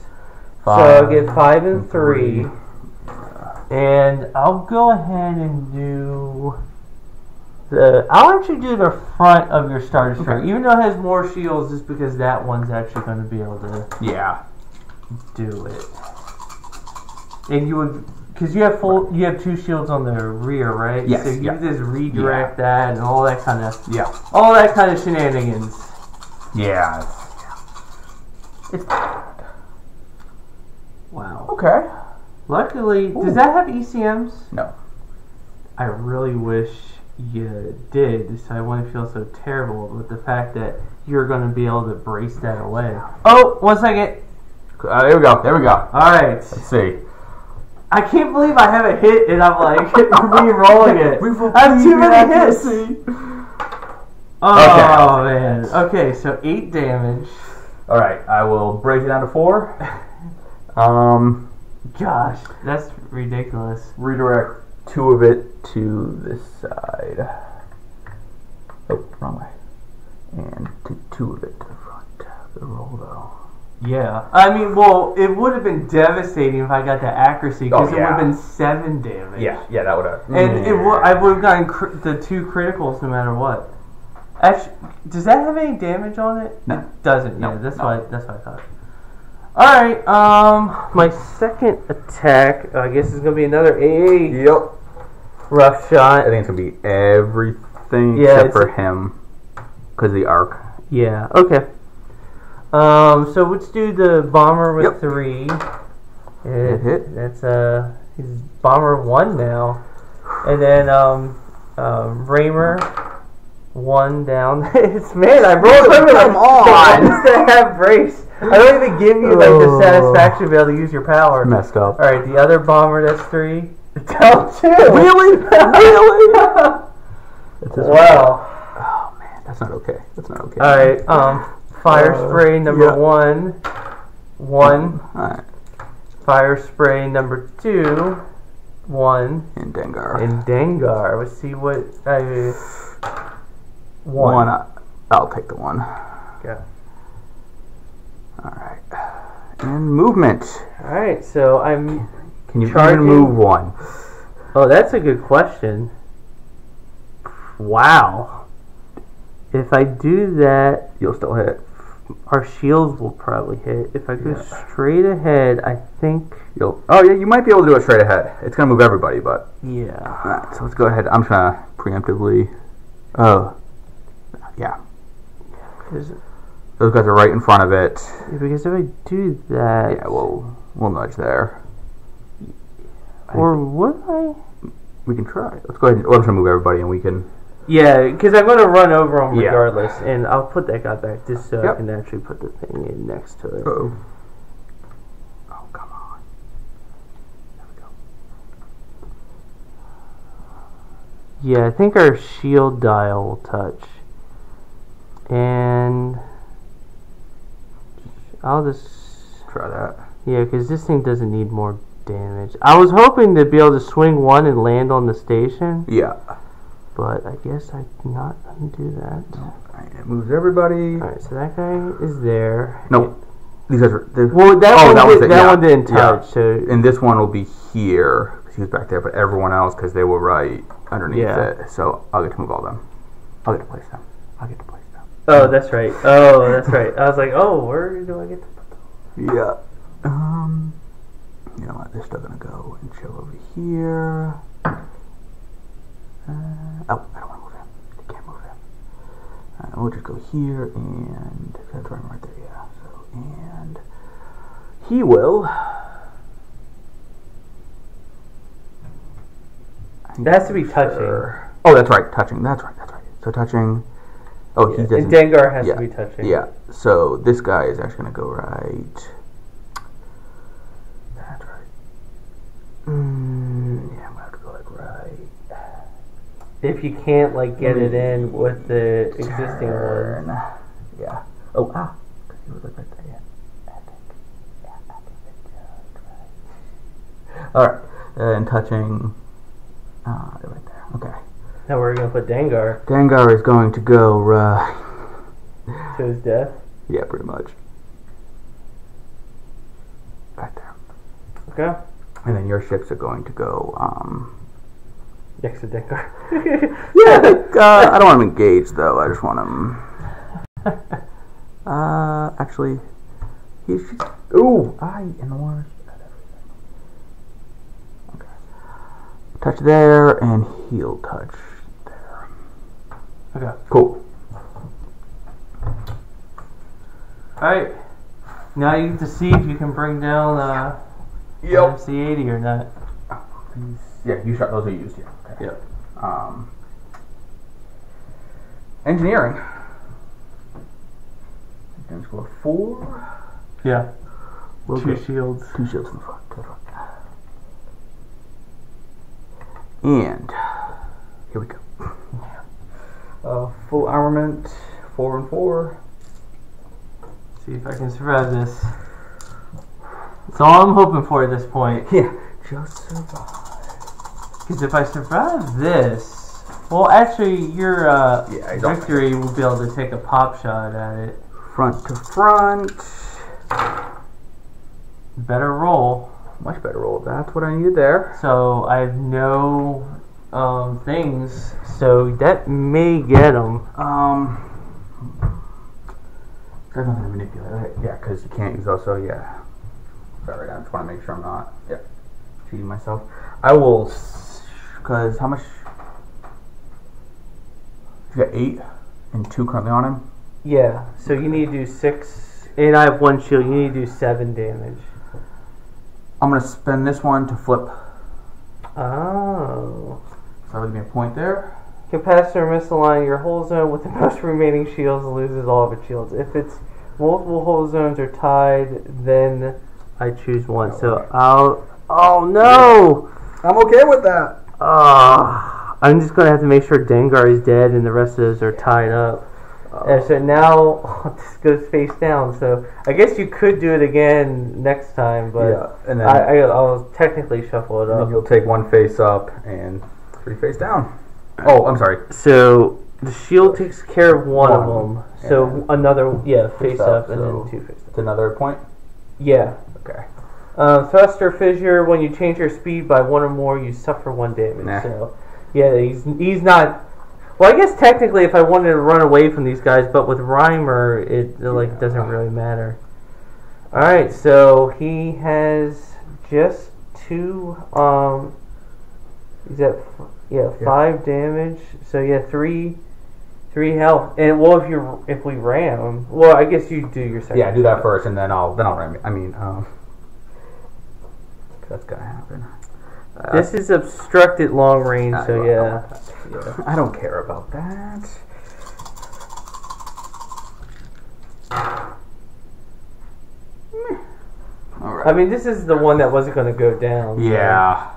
So I'll get five and three, and I'll go ahead and do the. I'll actually do the front of your starter strike, Okay. even though it has more shields, just because that one's actually going to be able to yeah. do it. And you would, because you have full, you have two shields on the rear, right? Yes, So you yeah. just redirect that and all that kind of, Yeah. all that kind of shenanigans. Yeah. It's wow. Okay. Luckily, Ooh. does that have ECMs? No. I really wish you did, so I wouldn't feel so terrible with the fact that you're going to be able to brace that away. Oh, one second. Uh, there we go. There we go. All right. Let's see. I can't believe I have a hit and I'm like re-rolling it. I have too many hits. Oh man. Okay, so eight damage. All right. I will break it down to four. Um, Gosh, that's ridiculous. redirect two of it to this side. Oh, wrong way. And to two of it to the front. The roll though. Yeah. I mean, well, it would have been devastating if I got the accuracy because Oh, it would have been seven damage. Yeah. Yeah. That would have. And it would, I would have gotten cr- the two criticals no matter what. Actually, does that have any damage on it? No. It doesn't. No, yeah, that's no. why. That's what I thought. All right. Um, my second attack. I guess is gonna be another AA Yep. rough shot. I think it's gonna be everything Yeah, except for him, because the arc. Yeah. Okay. Um. So let's do the bomber with Yep. three. Hit, hit. That's uh. He's bomber one now, and then um, um, Rhymer one down. it's man, I rolled over Come on. Just to have brace. I don't even give you like the Oh. satisfaction to be able to use your power. Messed up. All right, the other bomber that's three. Down two. Really? Really? That's his- wow. Oh man, that's not okay. That's not okay. All right. Um, fire Uh, spray number yeah. one. One. Alright. Firespray number two. One. And Dengar. And Dengar. Let's see what I. one. One. I'll take the one. Yeah. Alright. And movement. All right. So I'm. Can you Charging. move one? Oh, that's a good question. Wow. If I do that, You'll still hit. our shields will probably hit. If I go Yeah. straight ahead, I think. You'll. Oh yeah, you might be able to do it straight ahead. It's gonna move everybody, but. Yeah. Alright, so let's go ahead. I'm just gonna preemptively. Oh. Yeah. 'Cause- Those guys are right in front of it. Because if I do that, Yeah, we'll we'll nudge there. or would I? We can try. Let's go ahead. And, well, I'm just gonna move everybody, and we can. Yeah, because I'm going to run over them Yeah. regardless, and I'll put that guy back just so I can actually put the thing in next to it. Oh. Oh come on. There we go. Yeah, I think our shield dial will touch, and I'll just Try that. yeah, because this thing doesn't need more damage. I was hoping to be able to swing one and land on the station, Yeah. but I guess I cannot not going to do that. Alright, it moves everybody. All right, so that guy is there. No. These guys are. Well, that Oh, one, that did, that yeah. one didn't Yeah. touch. So And this one will be here because he was back there, but everyone else because they were right underneath Yeah. it. So I'll get to move all them. I'll get to place them. I'll get to place them. Oh, that's right. Oh, that's right. I was like, oh, where do I get to put? Yeah. Um. You know what? They're still gonna go and chill over here. Uh, oh, I don't want to move him. I can't move him. Alright, we'll just go here and that's right, right there. Yeah. So and he will. It has to be touching. Sure. Oh, that's right. Touching. That's right. That's right. So touching. Oh, he doesn't. And Dengar has yeah, to be touching. Yeah. So this guy is actually gonna go right. That's right Mm, yeah, I'm gonna have to go like right. If you can't like get it in with the existing Turn. one. Yeah. Oh, ah. He was like right there. Yeah. I think. Yeah, I think that's just right. All right. And touching. Ah, right there. Okay. Now we're gonna put Dengar Dengar is going to go. Uh, to his death. yeah, pretty much. Right there. Okay. And then your ships are going to go. Um, Next to yeah, uh, I don't want him engaged though. I just want him. Uh, actually, he should. Ooh, I in the worst. Okay. Touch there, and he'll touch. Okay. Cool. Alright. Now you get to see if you can bring down uh MC eighty or not. Yeah, you shot those are used. Yeah. Okay. Yep. Um. Engineering. Can score four. Yeah. We'll Two shields. Two shields in the front. To the front. And here we go. Uh, full armament, four and four. See if I can survive this. That's all I'm hoping for at this point. Yeah, just survive. Because if I survive this, well, actually, your uh, Yeah, victory will be able to take a pop shot at it. Front to front. Better roll. Much better roll. That's what I needed there. So I have no um, things. So that may get him. Um. There's nothing to manipulate. right? Yeah, because you can't use also. Yeah. Sorry, I just want to make sure I'm not. Yeah. Cheating myself. I will. Because how much? You got eight and two currently on him. Yeah. So you need to do six, and I have one shield. You need to do seven damage. I'm gonna spend this one to flip. Oh. That'll give me a point there. Capacitor misalign your hull zone with the most remaining shields loses all of its shields. If it's multiple hull zones are tied, then I choose one. Oh, So okay. I'll. Oh no! I'm okay with that. Ah, I'm just gonna have to make sure Dengar is dead and the rest of those are tied up. And so now this goes face down. So I guess you could do it again next time, but yeah, and then, I, I, I'll technically shuffle it up. you'll take one face up and three face down. Oh, I'm sorry. So the shield takes care of one, of them. So another, yeah, face up, up, and so- then two face down. It's another point. Yeah. Okay. Um, thruster fissure. When you change your speed by one or more, you suffer one damage. Nah. So, yeah, he's he's not. Well, I guess technically, if I wanted to run away from these guys, but with Rhymer, it uh, like Yeah. doesn't really matter. All right, so he has just two. Um, he's at yeah, Yeah. five damage. So yeah, three. Three health, and well, if you if we ram, well, I guess you do your second. Yeah, do that shot. first, and then I'll then I'll ram. I mean, um, that's gonna happen. Uh, This is obstructed long range, I so yeah. yeah. I don't care about that. All right. I mean, this is the one that wasn't going to go down. yeah. So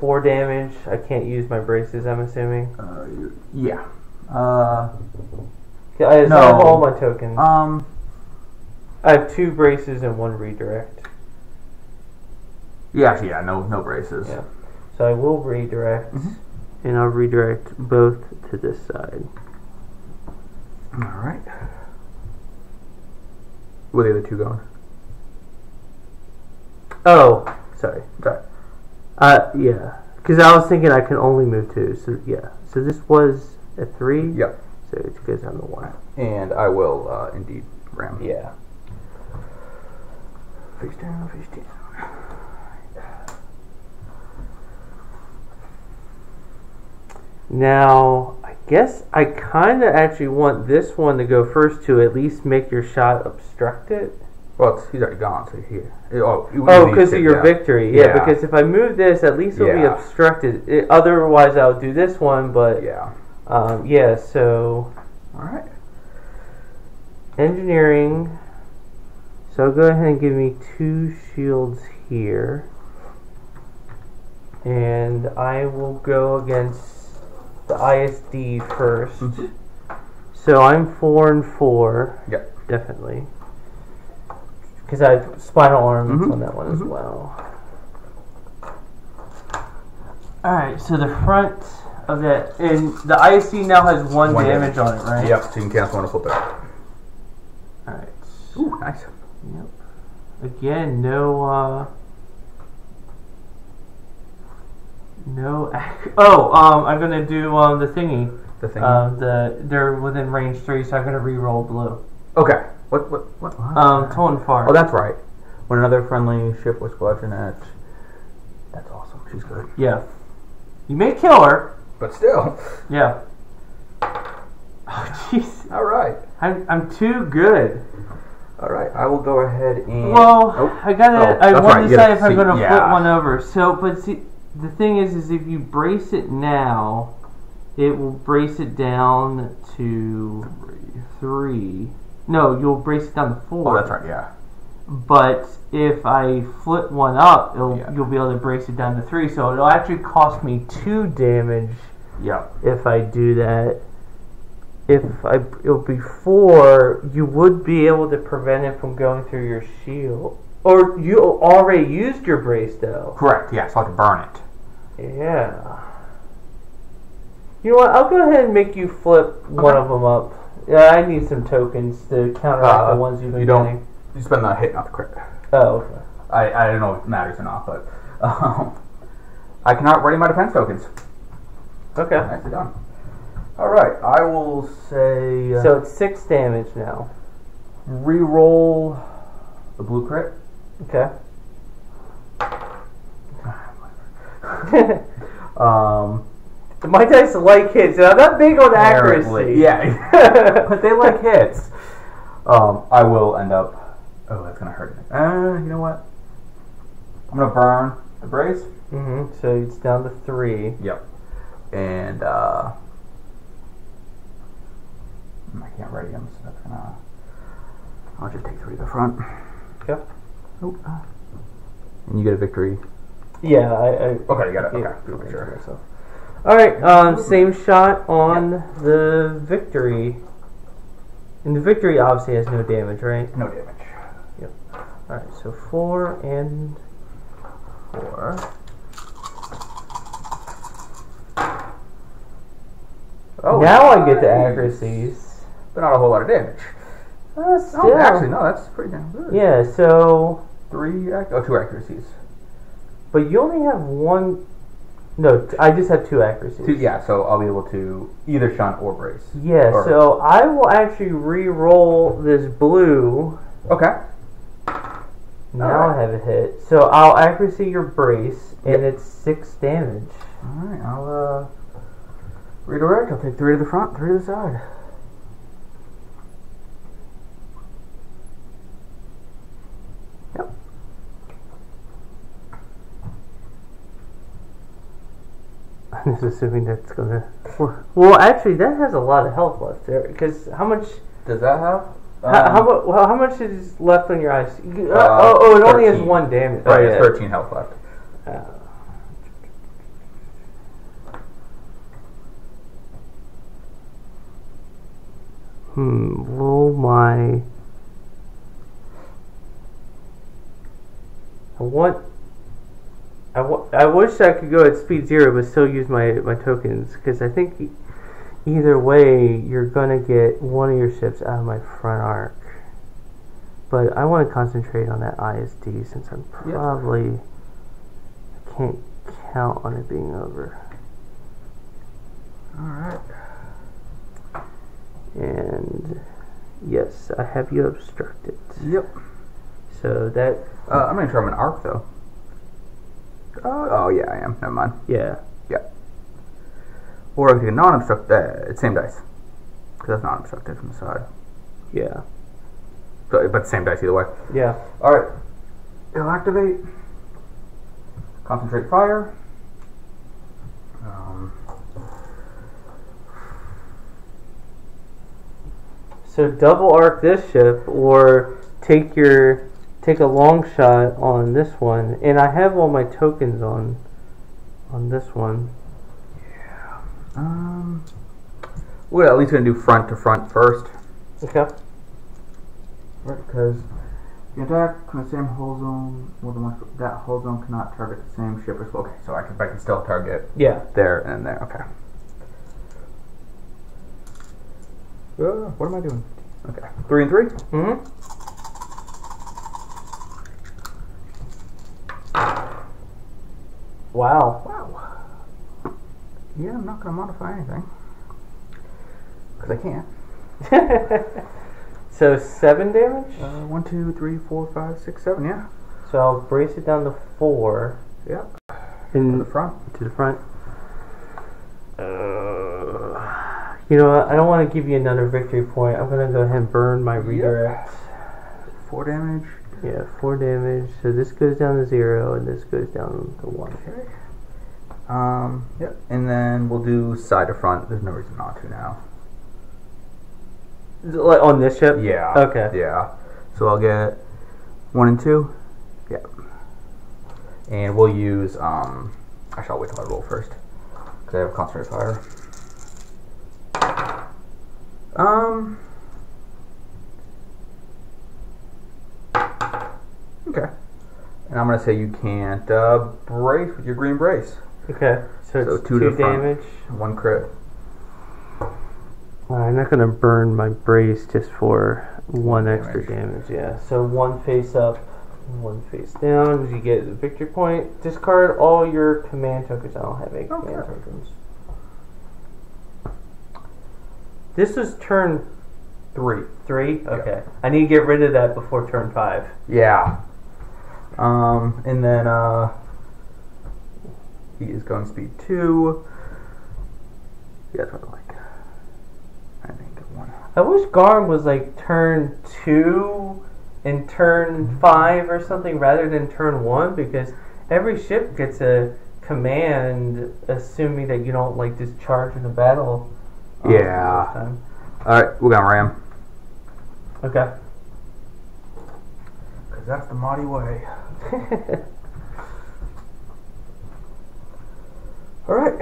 four damage. I can't use my braces. I'm assuming. Uh, yeah. Uh, I, No. Have all my tokens. um. I have two braces and one redirect. Yeah, actually, yeah. No, no braces. Yeah. So I will redirect, Mhm. and I'll redirect both to this side. All right. Where are the other two going? Oh, sorry. Sorry. Uh, yeah. Because I was thinking I can only move two. So yeah. So this was a three. Yep. So it goes down to one. And I will uh, indeed ram. Yeah. Face down, face down. Now, I guess I kind of actually want this one to go first to at least make your shot obstructed. Well, it's, he's already gone, so here. Oh, Oh, because of your yeah. victory. Yeah, Yeah. because if I move this, at least it'll be obstructed. It, otherwise, I'll do this one, but Yeah. um, yeah, so All right. engineering. So go ahead and give me two shields here. And I will go against the ISD 1st Mhm. So I'm four and four, Yep. definitely. Because I have spinal armaments Mhm. on that one as Mhm. well. Alright, so the front of that, and the ISD now has one, One damage, damage. on it, right? Yep. So you can cancel one to flip it. Alright. Ooh, nice. Yep. Again, no, uh. No. Oh, um, I'm gonna do um the thingy. The thing. Um, the they're within range three, so I'm gonna re-roll blue. Okay. What? What? What? Um, Toryn Farr. Oh, that's right. When another friendly ship was squadron at. That's awesome. She's good. yeah. You may kill her. But still. Yeah. Oh, jeez. All right. I'm I'm too good. All right. I will go ahead and. Well, Oh. I gotta. Oh, I want right, to decide if I'm gonna flip one over. So, but see, the thing is, is if you brace it now, it will brace it down to three. No, you'll brace it down to four. Oh, that's right. Yeah. But if I flip one up, it'll, Yeah. you'll be able to brace it down to three. So it'll actually cost me two damage Yeah. if I do that. If I it'll be four, you would be able to prevent it from going through your shield. Or you already used your brace though. Correct. Yeah. So I can burn it. Yeah. You know what? I'll go ahead and make you flip one of them up. Yeah, I need some tokens to counteract Uh, the ones you've been you don't- getting. You spend the hit, not the crit. Oh, okay. I, I don't know if it matters or not, but um, I cannot ready my defense tokens. Okay. Nicely done. All right, I will say uh, So it's six damage now. re-roll the blue crit. Okay. Um, My dice like hits, I'm not big on accuracy. apparently- yeah, but they like hits. Um, I will end up. Oh, that's gonna hurt. Uh, you know what? I'm gonna burn the brace. Mm-hmm. So it's down to three. Yep. And uh, I can't ready them, so that's gonna. I'll just take three to the front. Oh, uh, and you get a victory. Yeah, I. I Okay, you got it. yeah, Okay, yeah, sure. myself. All right. Um, same shot on the victory. And the victory obviously has no damage, right? No damage. Yep. All right. So four and four. Oh, now I get the accuracies. But not a whole lot of damage. Uh, still. Oh, actually, no, that's pretty damn good. Yeah. So, Three, ac- oh, two accuracies. but you only have one. No, I just have two accuracies. Two, yeah, so I'll be able to either shunt or brace. Yeah, Or- so I will actually re-roll this blue. Okay. Now Alright. I have a hit. So I'll accuracy your brace, and Yep. it's six damage. All right, I'll uh, redirect. I'll take three to the front, three to the side. I'm just assuming that's gonna. Well, actually, that has a lot of health left there. Because how much? Does that have? how, how, Um, well, how much is left on your eyes? Uh, Uh, oh, oh, it only has one damage. Right, it's yeah. 13 health left. Uh, Hmm. Will my I want I, I wish I could go at speed zero but still use my my tokens because I think e- either way you're gonna get one of your ships out of my front arc. But I want to concentrate on that ISD since I'm Yep. probably I can't count on it being over. All right. And yes, I have you obstructed. Yep. So that Uh, I'm gonna try an arc though. Oh, oh yeah, I am. Never mind. yeah. Yeah. Or if you can non-obstruct, uh, it's same dice. Because that's non-obstructed from the side. Yeah. So, but same dice either way. Yeah. All right. It'll activate. Concentrate fire. Um, So double arc this ship, or take your take a long shot on this one, and I have all my tokens on on this one. Yeah um, we're at least gonna do front to front first. Okay. Right, because the attack from the same hull zone, well, the one that hull zone cannot target the same ship as well. Okay, so I can, I can still target Yeah. there and there. Okay. Uh, what am I doing? Okay, three and three. Mm-hmm. Wow. Wow. Yeah, I'm not gonna modify anything because I can't. so seven damage. Uh, one, two, three, four, five, six, seven. Yeah. So I'll brace it down to four. Yeah. To In the front. to the front. Uh, you know what? I don't want to give you another victory point. I'm gonna go ahead and burn my redirect. Four damage. Yeah, four damage. So this goes down to zero, and this goes down to one. Okay. Um. Yep. And then we'll do side to front. There's no reason not to now. Like on this ship? Yeah. Okay. Yeah. So I'll get one and two. Yep. And we'll use um. Actually, I'll wait till I roll first because I have concentrate fire. Um. Okay. And I'm gonna say you can't uh, brace with your green brace. Okay. So, So it's two two, to the front. damage. One crit. Well, I'm not gonna burn my brace just for one Damage. extra damage. Yeah. So one face up, one face down. You get the victory point. Discard all your command tokens. I don't have any command Okay. tokens. This is turn Three. three. Okay. I need to get rid of that before turn five. Yeah. Um, and then uh, he is going speed two. Yeah, that's what I like. I think one. I wish Garm was like turn two and turn five or something rather than turn one because every ship gets a command assuming that you don't like discharge in the battle. um, Yeah. All right, we're gonna ram. Okay. Cause that's the mighty way. All right.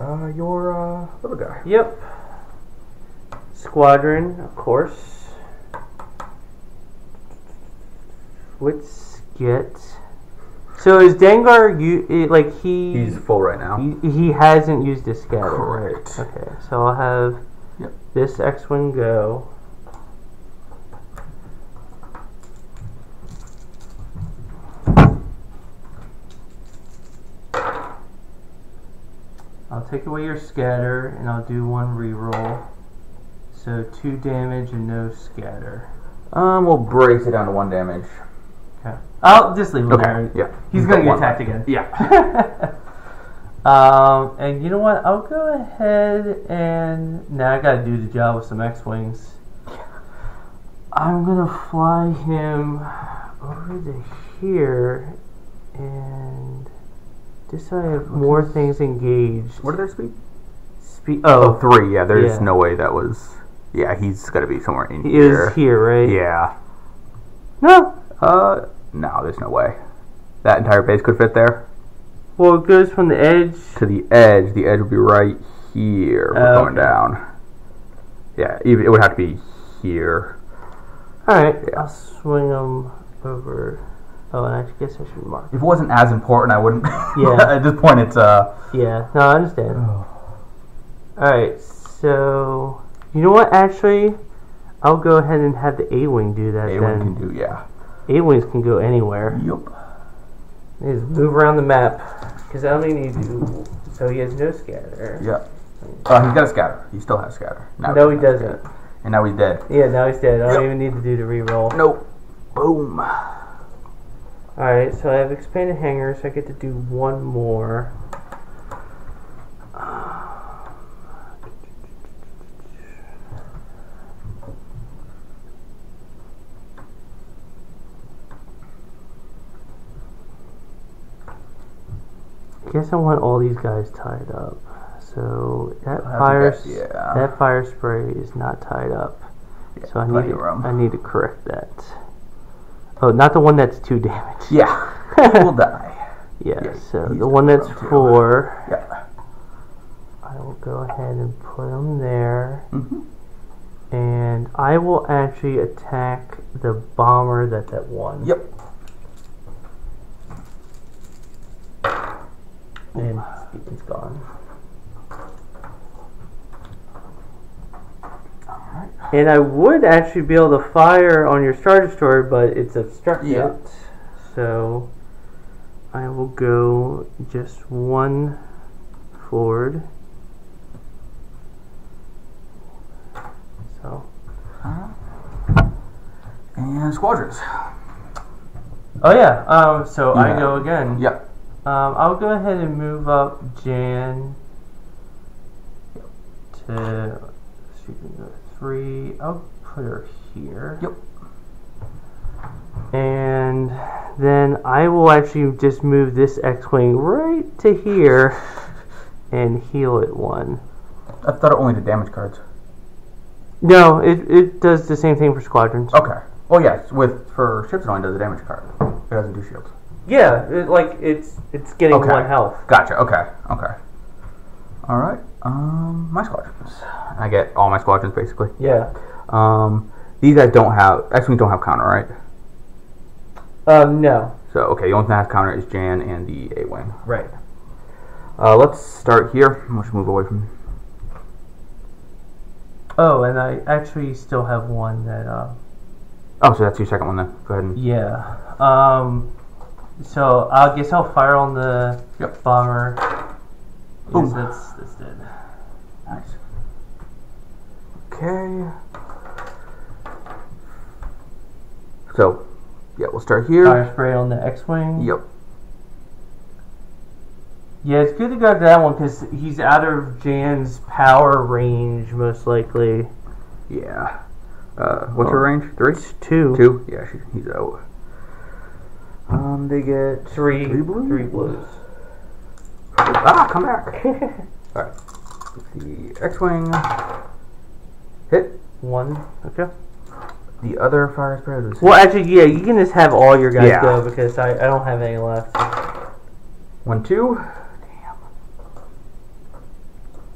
Uh, your uh, little guy. yep. Squadron, of course. Let's get. So is Dengar you eh, like he? He's full right now. He, he hasn't used his scatter. Correct. Okay, so I'll have Yep. this X-wing go. Take away your scatter and I'll do one reroll. So two damage and no scatter. Um, we'll brace it down to one damage. Okay. I'll just leave him Okay. there. Yeah. He's gonna get attacked again. Yeah. um, and you know what? I'll go ahead and now I gotta do the job with some X-wings. I'm gonna fly him over to here, and just so I have more things engaged. What are their speed? Spe- Oh, three. Yeah, there's Yeah. no way that was. Yeah, he's got to be somewhere in he here. is here, right? Yeah. No. Uh, no, there's no way. That entire base could fit there. Well, it goes from the edge. To the edge, the edge would be right here. We're Oh, going okay. down. Yeah, even it would have to be here. All right. Yeah. I'll swing him over. Oh, and I guess I should mark. If it wasn't as important, I wouldn't. Yeah. At this point, it's uh. Yeah, no, I understand. Alright, so you know what? Actually, I'll go ahead and have the A wing do that. A1 then can do. Yeah. A wings can go anywhere. Yup. Just move around the map because I only need to. So he has no scatter. Yeah. Uh, he's got a scatter. He still has scatter. Now No, he doesn't. scatter. And now he's dead. Yeah, now he's dead. I don't Yep. even need to do the reroll. Nope. Boom. Alright, so I have expanded hangar, so I get to do one more. I guess I want all these guys tied up. So that I'll fire yeah. that Firespray is not tied up. So I need to. I need to correct that. Oh, not the one that's two damage. Yeah, will die. Yeah, Yeah, so the one that's room too. four, Yeah. I will go ahead and put him there. hmm And I will actually attack the bomber that's at one. Yep. And he's gone. And I would actually be able to fire on your Star Destroyer, but it's obstructed. Yeah. So I will go just one forward. So And squadrons. Oh yeah. Um. So I go again. Yep. Um. I'll go ahead and move up Jan to. Go three. I'll put her here. Yep. And then I will actually just move this X-wing right to here and heal it one. I thought it only did damage cards. No, it, it does the same thing for squadrons. Okay. Well, yes, with for ships it only does a damage card. It doesn't do shields. Yeah, it, like it's it's getting Okay. one health. Gotcha. Okay. Okay. All right. Um, my squadrons. I get all my squadrons basically. Yeah. Um, these guys don't have X wings don't have counter, right? Um. No. So okay, the only thing that has counter is Jan and the A wing. Right. Uh, let's start here. We'll just move away from. Oh, and I actually still have one that. Uh, Oh, so that's your second one then. Go ahead and. yeah. Um. So I guess I'll fire on the Yep. bomber. Boom. Yes, that's that's dead. Nice. Okay. So, yeah, we'll start here. Firespray on the X-wing. Yep. Yeah, it's good to go to that one because he's out of Jan's power range, most likely. Yeah. Uh, what's Oh. her range? Three. It's two. Two. Yeah, she, he's out. Um, they get Three, Three blues? three blues. Ah, come back. Alright. The X-wing hit. One. Okay. The other fire spread was Well, actually, yeah, you can just have all your guys Yeah. go because I, I don't have any left. one, two.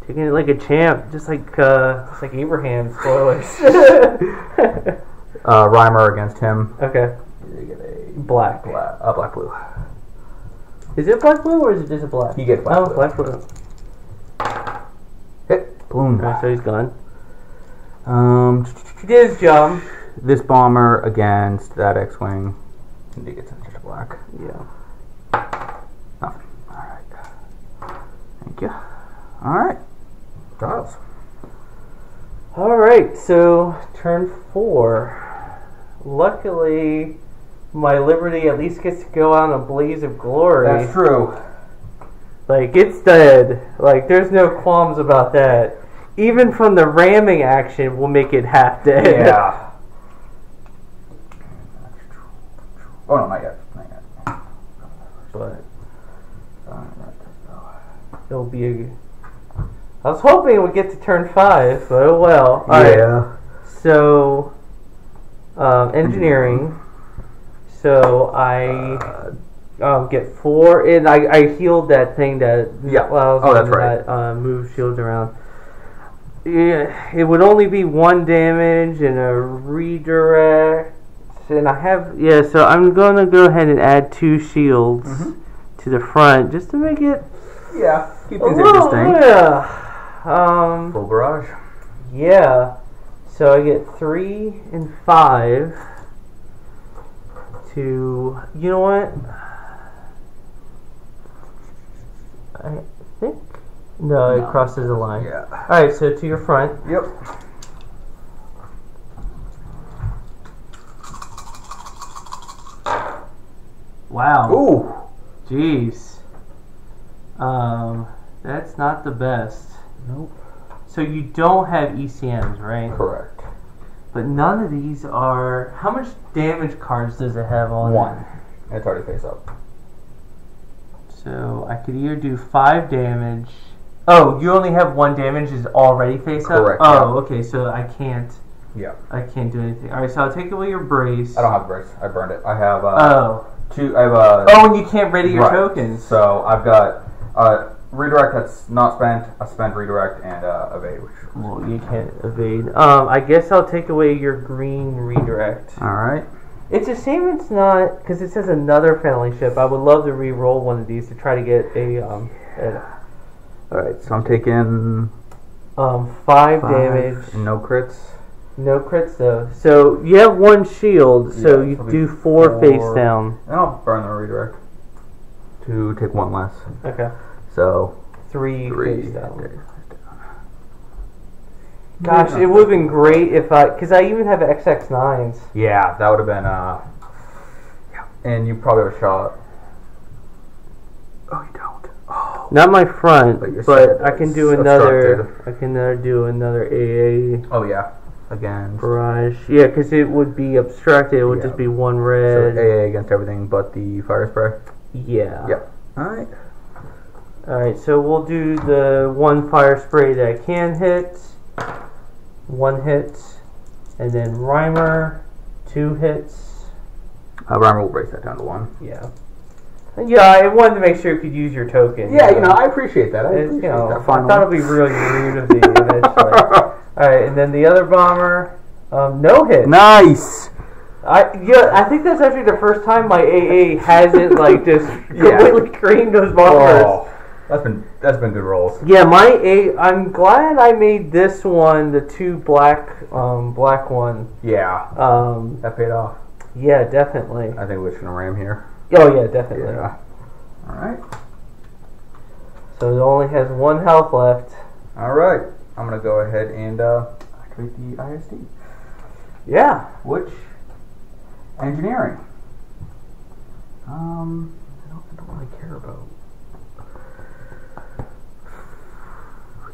Taking it like a champ, just like uh, just like Abraham. Spoilers. Uh, Rhymer against him. okay. They get a Black. black, uh, black blue. Is it black blue or is it just a black? You get black oh, blue. black blue. Hit. Boom. Okay, so he's gone. Um, He did his job. this bomber against that X-wing. And he gets into black. Yeah. Nothing. All right. Thank you. All right. Giles. All right, so turn four. Luckily, my Liberty at least gets to go out in a blaze of glory. That's true. Like it's dead. Like there's no qualms about that. Even from the ramming action, will make it half dead. Yeah. Oh no, not yet. Not yet. but it'll be. A, I was hoping it would get to turn five, but oh well. All right. yeah. So, um, engineering. So I um, get four, and I, I healed that thing that Yeah. allows Oh, that's to right. not, uh, move shields around. Yeah, it would only be one damage and a redirect, and I have yeah. So I'm gonna go ahead and add two shields Mhm. to the front just to make it Yeah. Keep things interesting. yeah. Um, Full barrage. yeah. So I get three and five to you know what? I think no, No. it crosses the line. Yeah. Alright, so to your front. Yep. Wow. Ooh. Jeez. Um that's not the best. Nope. So you don't have ECMs, right? Correct. But none of these are how much damage cards does it have on it? One. It's already face up. So I could either do five damage. Oh, you only have one damage is already face up. Correct, Oh, okay. So I can't. Yeah. I can't do anything. All right, so I'll take away your brace. I don't have a brace. I burned it. I have uh, Oh. two. I have a. Oh, and you can't ready your Right. tokens. So I've got uh, redirect that's not spent, a spent redirect, and uh, evade. Which. Well, you can't evade. Um, I guess I'll take away your green redirect. All right. It's a shame it's not because it says another family ship. I would love to re-roll one of these to try to get a um, a, All right. So I'm taking um five, five damage, no crits. no crits though. So you have one shield, so Yeah, you do be four, face down. And I'll burn the redirect to take one less. Okay, So three, three. face down. days. Gosh, it would have been great if I, because I even have XX nines. Yeah, that would have been. Uh, yeah. And you probably would have shot. Oh, you don't. Oh. Not my front, But but I can do another. I can uh, do another AA Oh yeah. Again. barrage. Yeah, because it would be obstructed. It would Yeah. just be one red. So. AA against everything but the Firespray. yeah. Yep. All right. All right, so we'll do the one Firespray that I can hit, one hit, and then Rhymer, two hits. Uh, Rhymer will break that down to one. Yeah. Yeah, I wanted to make sure you could use your token. Yeah, you know, I appreciate that. I appreciate you know, that. I thought it'd be really rude of the eventually. All right, and then the other bomber, um, no hit. nice. I yeah, I think that's actually the first time my AA hasn't like just Yeah. completely creamed those bombers. Oh, that's been that's been good rolls. Yeah, my A. I'm glad I made this one the two black, um, black one. Yeah, Um, that paid off. yeah, definitely. I think we're just gonna ram here. Oh yeah, definitely. Yeah. All right. So it only has one health left. All right. I'm gonna go ahead and uh, activate the ISD. Yeah. Which engineering? Um, I don't, I don't really care about.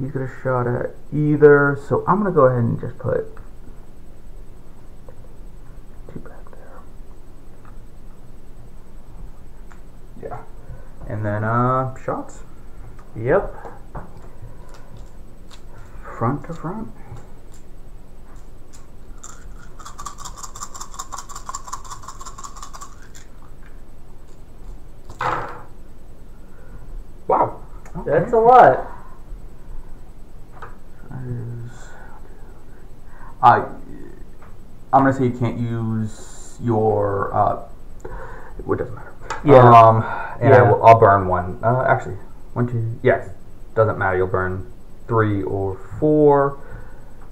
He's got a shot at either, so I'm gonna go ahead and just put two back there. Yeah, and then uh, shots Yep. front to front. Wow. That's a lot. Is. I. I'm gonna say you can't use your. Uh, it doesn't matter. Yeah. Um, and I Yeah. will, I'll burn one. Uh, actually, one, two. Yes, doesn't matter. You'll burn three or four.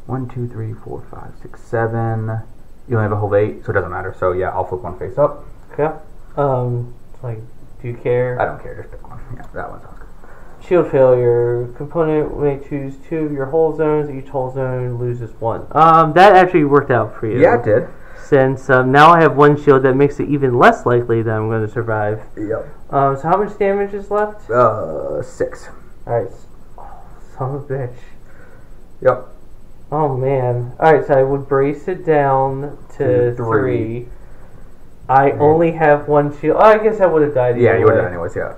One, two, three, four, five, six, seven. You only have a whole eight, so it doesn't matter. So yeah, I'll flip one face up. Okay. Um, it's like, do you care? I don't care. Just pick one. Yeah, that one sounds good. Shield failure. Component may choose two of your hull zones. Each hull zone loses one. Um, that actually worked out for you. Yeah, it did. Since um, now I have one shield that makes it even less likely that I'm going to survive. Yep. Um, so how much damage is left? Uh, six. Alright. Oh, son of a bitch. Yep. Oh man. Alright, so I would brace it down to three. three. I only have one shield. Oh, I guess I would have died. Yeah, either you would have anyways. Yeah.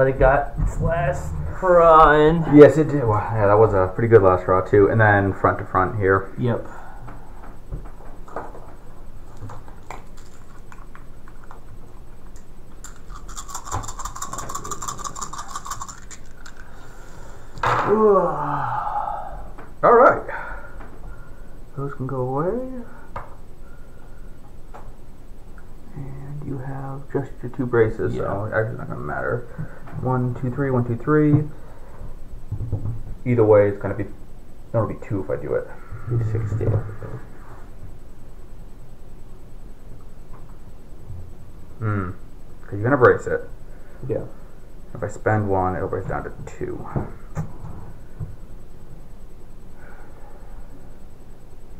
But it got its last run. Yes, it did. Wow, yeah, that was a pretty good last draw too. And then front to front here. Yep. All right. Those can go away. And you have just your two braces, so Yeah. actually not gonna matter. One, two, three. One, two, three. Either way, it's gonna be. It'll be two if I do it. Sixty. Hmm. Because you're gonna brace it. Yeah. If I spend one, it'll brace down to two.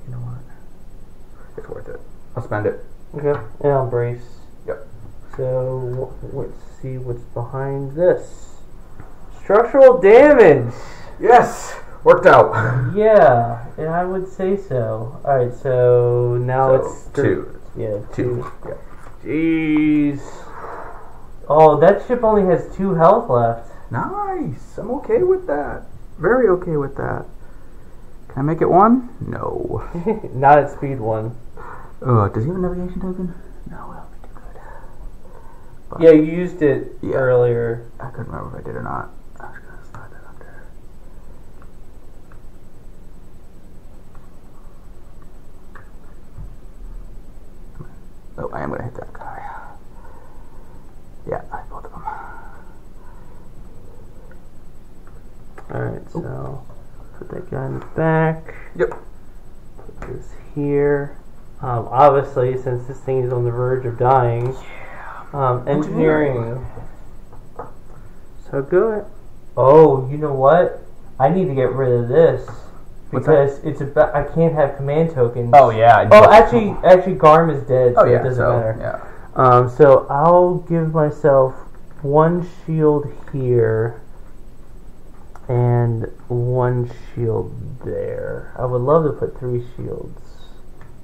You know what? It's worth it. I'll spend it. Okay. And I'll brace. So let's see what's behind this. Structural damage. Yes! Worked out. Yeah, yeah, I would say so. All right, so now So, it's two. Yeah, Two. Yeah. Jeez. Oh, that ship only has two health left. Nice. I'm okay with that. very okay with that. Can I make it one? No. Not at speed one. Uh, does he have a navigation token? No, that'll be too good. But Yeah, you used it Yeah. earlier. I couldn't remember if I did or not. I was gonna slide that up there. Oh, I am gonna hit that guy. Yeah, I both of them. Alright, so put that guy in the back. Yep. Put this here. Um, obviously, since this thing is on the verge of dying, um, engineering. So good. Oh, you know what? I need to get rid of this What's because it's about. I can't have command tokens. Oh yeah. Oh, actually, actually, Garm is dead, so Oh yeah. it doesn't so matter. yeah. Um, so I'll give myself one shield here and one shield there. I would love to put three shields,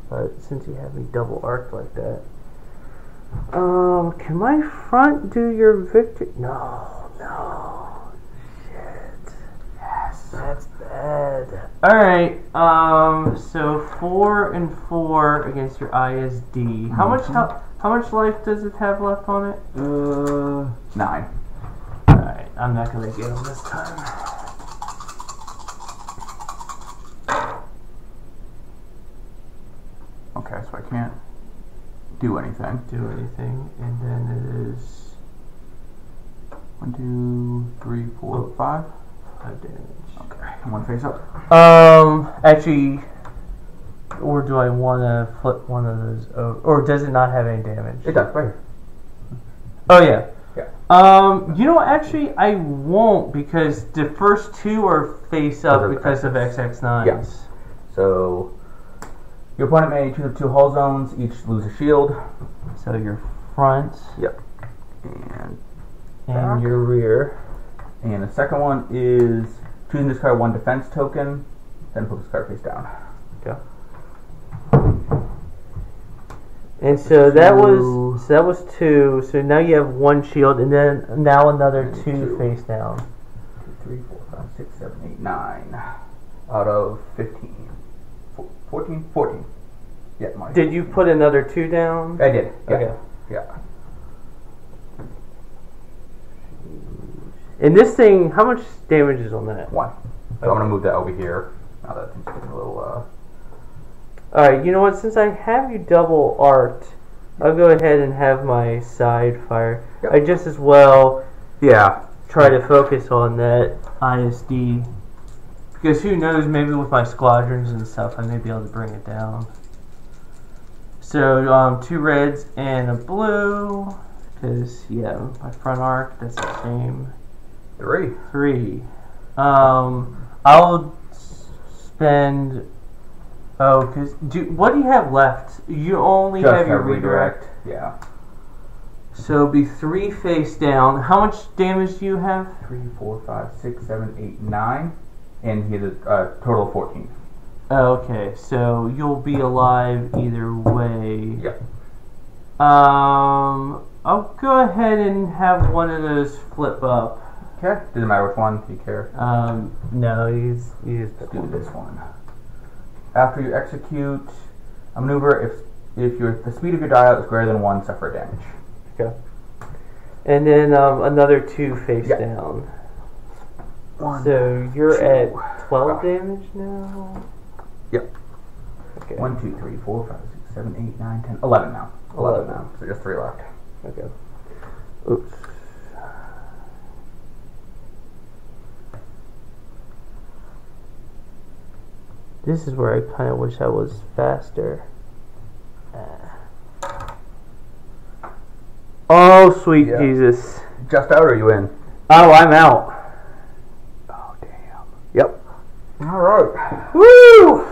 but since you have me double arc like that, um, can my front do your victory? No, no, shit. Yes, that's bad. All right. Um, so four and four against your ISD. How much? How, how much life does it have left on it? Uh, nine. Alright, I'm not gonna get him this time. Okay, so I can't do anything. Do anything, and then it is One, two, three, four, Oh. five. five damage. Okay, and one face up. Um, actually, or do I want to flip one of those over? Or does it not have any damage? It does, right here. Oh yeah. Yeah. Um, you know, actually, I won't because the first two are face up Those are the because of XX9s. Yeah. So, your opponent may choose two hull zones, each lose a shield. So your front Yep. And and Back. your rear. and the second one is choosing this card one defense token, then put this card face down. And so that was so that was two. So now you have one shield, and then now another two, two. face down. Two, three, four, five, six, seven, eight, nine. Out of 15. Four- 14? 14. Yeah, my Did you put another two down? I did. Yeah. Okay. Yeah. And this thing, how much damage is on that? One. So I'm gonna move that over here. Now that thing's getting a little uh All right. You know what? Since I have you double arc, I'll go ahead and have my side fire. Yep. I just as well Yeah. try to focus on that ISD because who knows? Maybe with my squadrons and stuff, I may be able to bring it down. So um, two reds and a blue, because yeah, my front arc that's the same. Three. Three. Um, I'll spend. Oh, cause do what do you have left? You only Just have your have redirect. Yeah. So be three face down. How much damage do you have? Three, four, five, six, seven, eight, nine. And he has a uh, total of 14. Oh, Okay, so you'll be alive either way. Yep. Um, I'll go ahead and have one of those flip up. Okay. Doesn't matter which one. Do you care? Um, no, he's he's Let's do this one. After you execute a maneuver, if if your the speed of your dial is greater than one, suffer damage. Okay. And then um, another two face Yeah. down. One. So you're two. at twelve Wow. damage now. Yep. Okay. One, two, three, four, five, six, seven, eight, nine, ten, eleven now. Eleven now. So just three left. Okay. Oops. This is where I kind of wish I was faster. Ah. Oh, sweet Yeah. Jesus. Just out or are you in? Oh, I'm out. Yep. All right. Woo!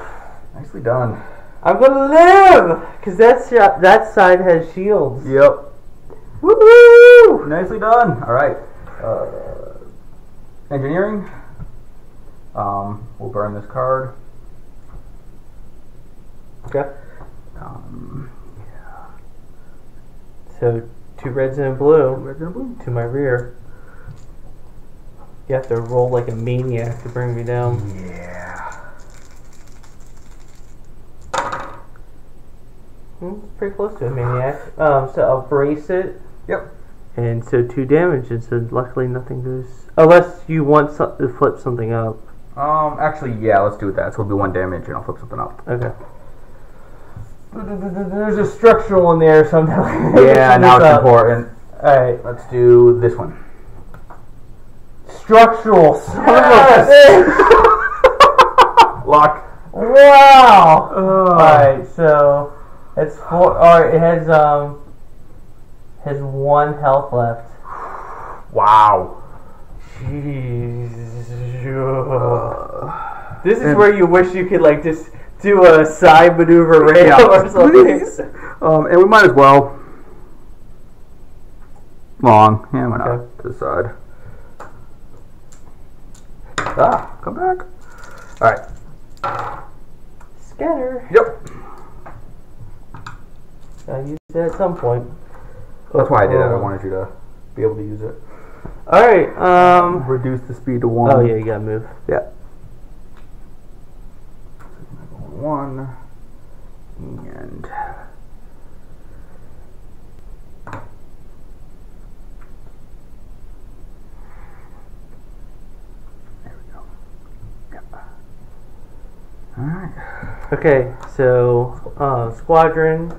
Nicely done. I'm gonna live! Because that, that side has shields. Yep. Woo! Nicely done. All right. Uh, engineering. Um, we'll burn this card. Okay. Um, So, two reds and a blue red and blue. to my rear. You have to roll like a maniac to bring me down. Yeah. Hmm, pretty close to a maniac. Um, so I'll brace it, Yep. and so two damage, and so luckily nothing goes. Unless you want some, to flip something up. Um, actually, yeah, let's do that. So it'll be one damage, and I'll flip something up. Okay. There's a structural in there, so not. Yeah, now it's important. All right. Let's do this one. Structural. Son Yes! Lock. Wow. Oh. Alright, so it's four. Alright, it has um has one health left. Wow. Jeez. This is And- where you wish you could like just do a side maneuver rail or something. um, and we might as well. Long. Yeah, why not? Okay. To the side. Ah, come back. Alright. Scatter. Yep. I'll use it at some point. That's why I did it. I wanted you to be able to use it. Alright, um Reduce the speed to one. Oh yeah, you gotta move. Yeah. One. And. There we go. Yep. Alright. Okay, so uh, squadron.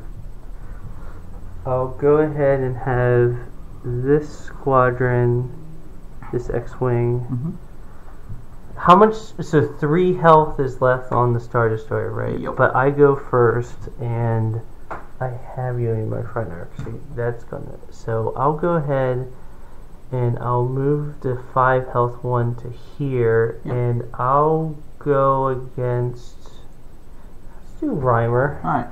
I'll go ahead and have this squadron, this X-wing. Mm-hmm. How much? So three health is left on the Star Destroyer, right? Yep. But I go first, and I have you in my front arc seat. That's gonna. So I'll go ahead, and I'll move the five health one to here, Yep. and I'll go against. Let's do Rhymer. Alright.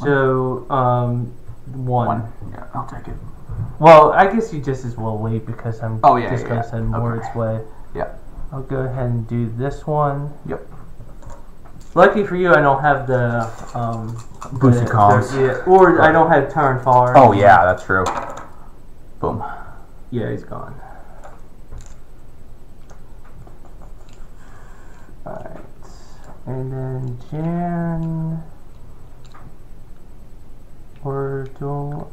So um, one. One. Yeah, I'll take it. Well, I guess you just as well wait because I'm Oh, yeah, just yeah, gonna yeah. send more Okay. its way. Yeah. I'll go ahead and do this one. Yep. Lucky for you, I don't have the um, Boosted the- yeah, or I don't have Toryn Farr. Oh, yeah, that's true. Boom. Yeah, he's gone. Alright. And then Jan. We're doing.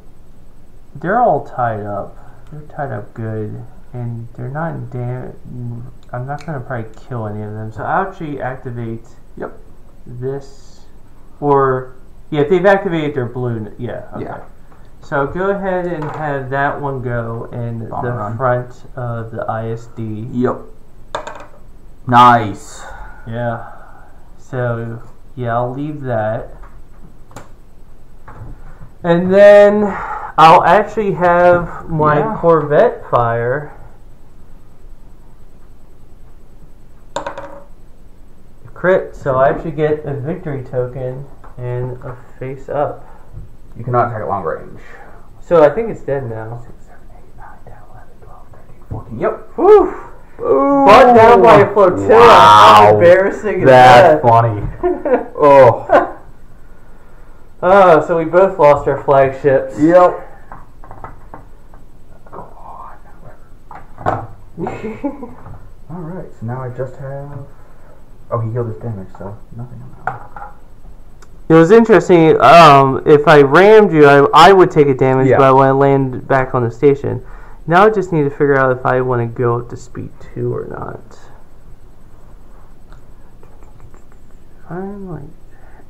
They're all tied up. They're tied up good. And they're not damn. I'm not going to probably kill any of them. So I'll actually activate Yep. This. Or. Yeah, if they've activated their blue. Yeah. Okay. Yeah. So go ahead and have that one go in the run. front of the ISD. Yep. Nice. Yeah. So yeah, I'll leave that. And then I'll actually have my Yeah. Corvette fire. Crit, so I actually get a victory token and a face up. You cannot attack at long range. So I think it's dead now. 14. Yep. Whew! Boom. Down by a flotilla. How Wow. embarrassing is That's that? funny. Oh. oh, so we both lost our flagships. Yep. Go on, however. Alright, so now I just have. Oh, he healed his damage, so nothing on that one. It was interesting. Um, if I rammed you, I, I would take a damage, Yeah. but I land back on the station. Now I just need to figure out if I want to go up to speed two or not. I'm like,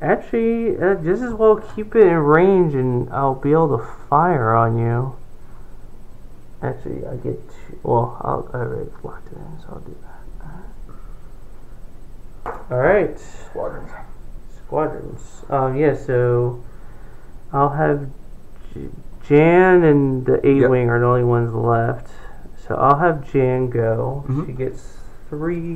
actually, uh, just as well keep it in range, and I'll be able to fire on you. Actually, I get two. Well, I'll, I already locked it in, so I'll do that. All right. Squadrons. Squadrons. Um, yeah, so I'll have J- Jan and the A Yep. Wing are the only ones left. So I'll have Jan go. Mhm. She gets three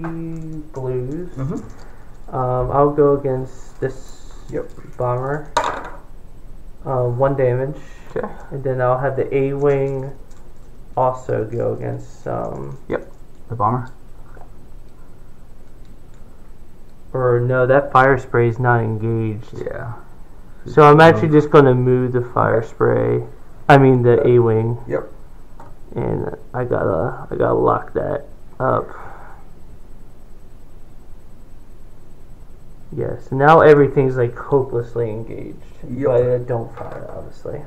blues. Mm-hmm. Um, I'll go against this Yep. bomber. Uh, one damage. Okay. And then I'll have the A Wing also go against um The bomber. Or no, that Firespray is not engaged. Yeah. So I'm actually just going to move the Firespray. I mean the A wing, Yep. and I gotta I gotta lock that up. Yes. Now everything's like hopelessly engaged, Yep. but don't fire, obviously.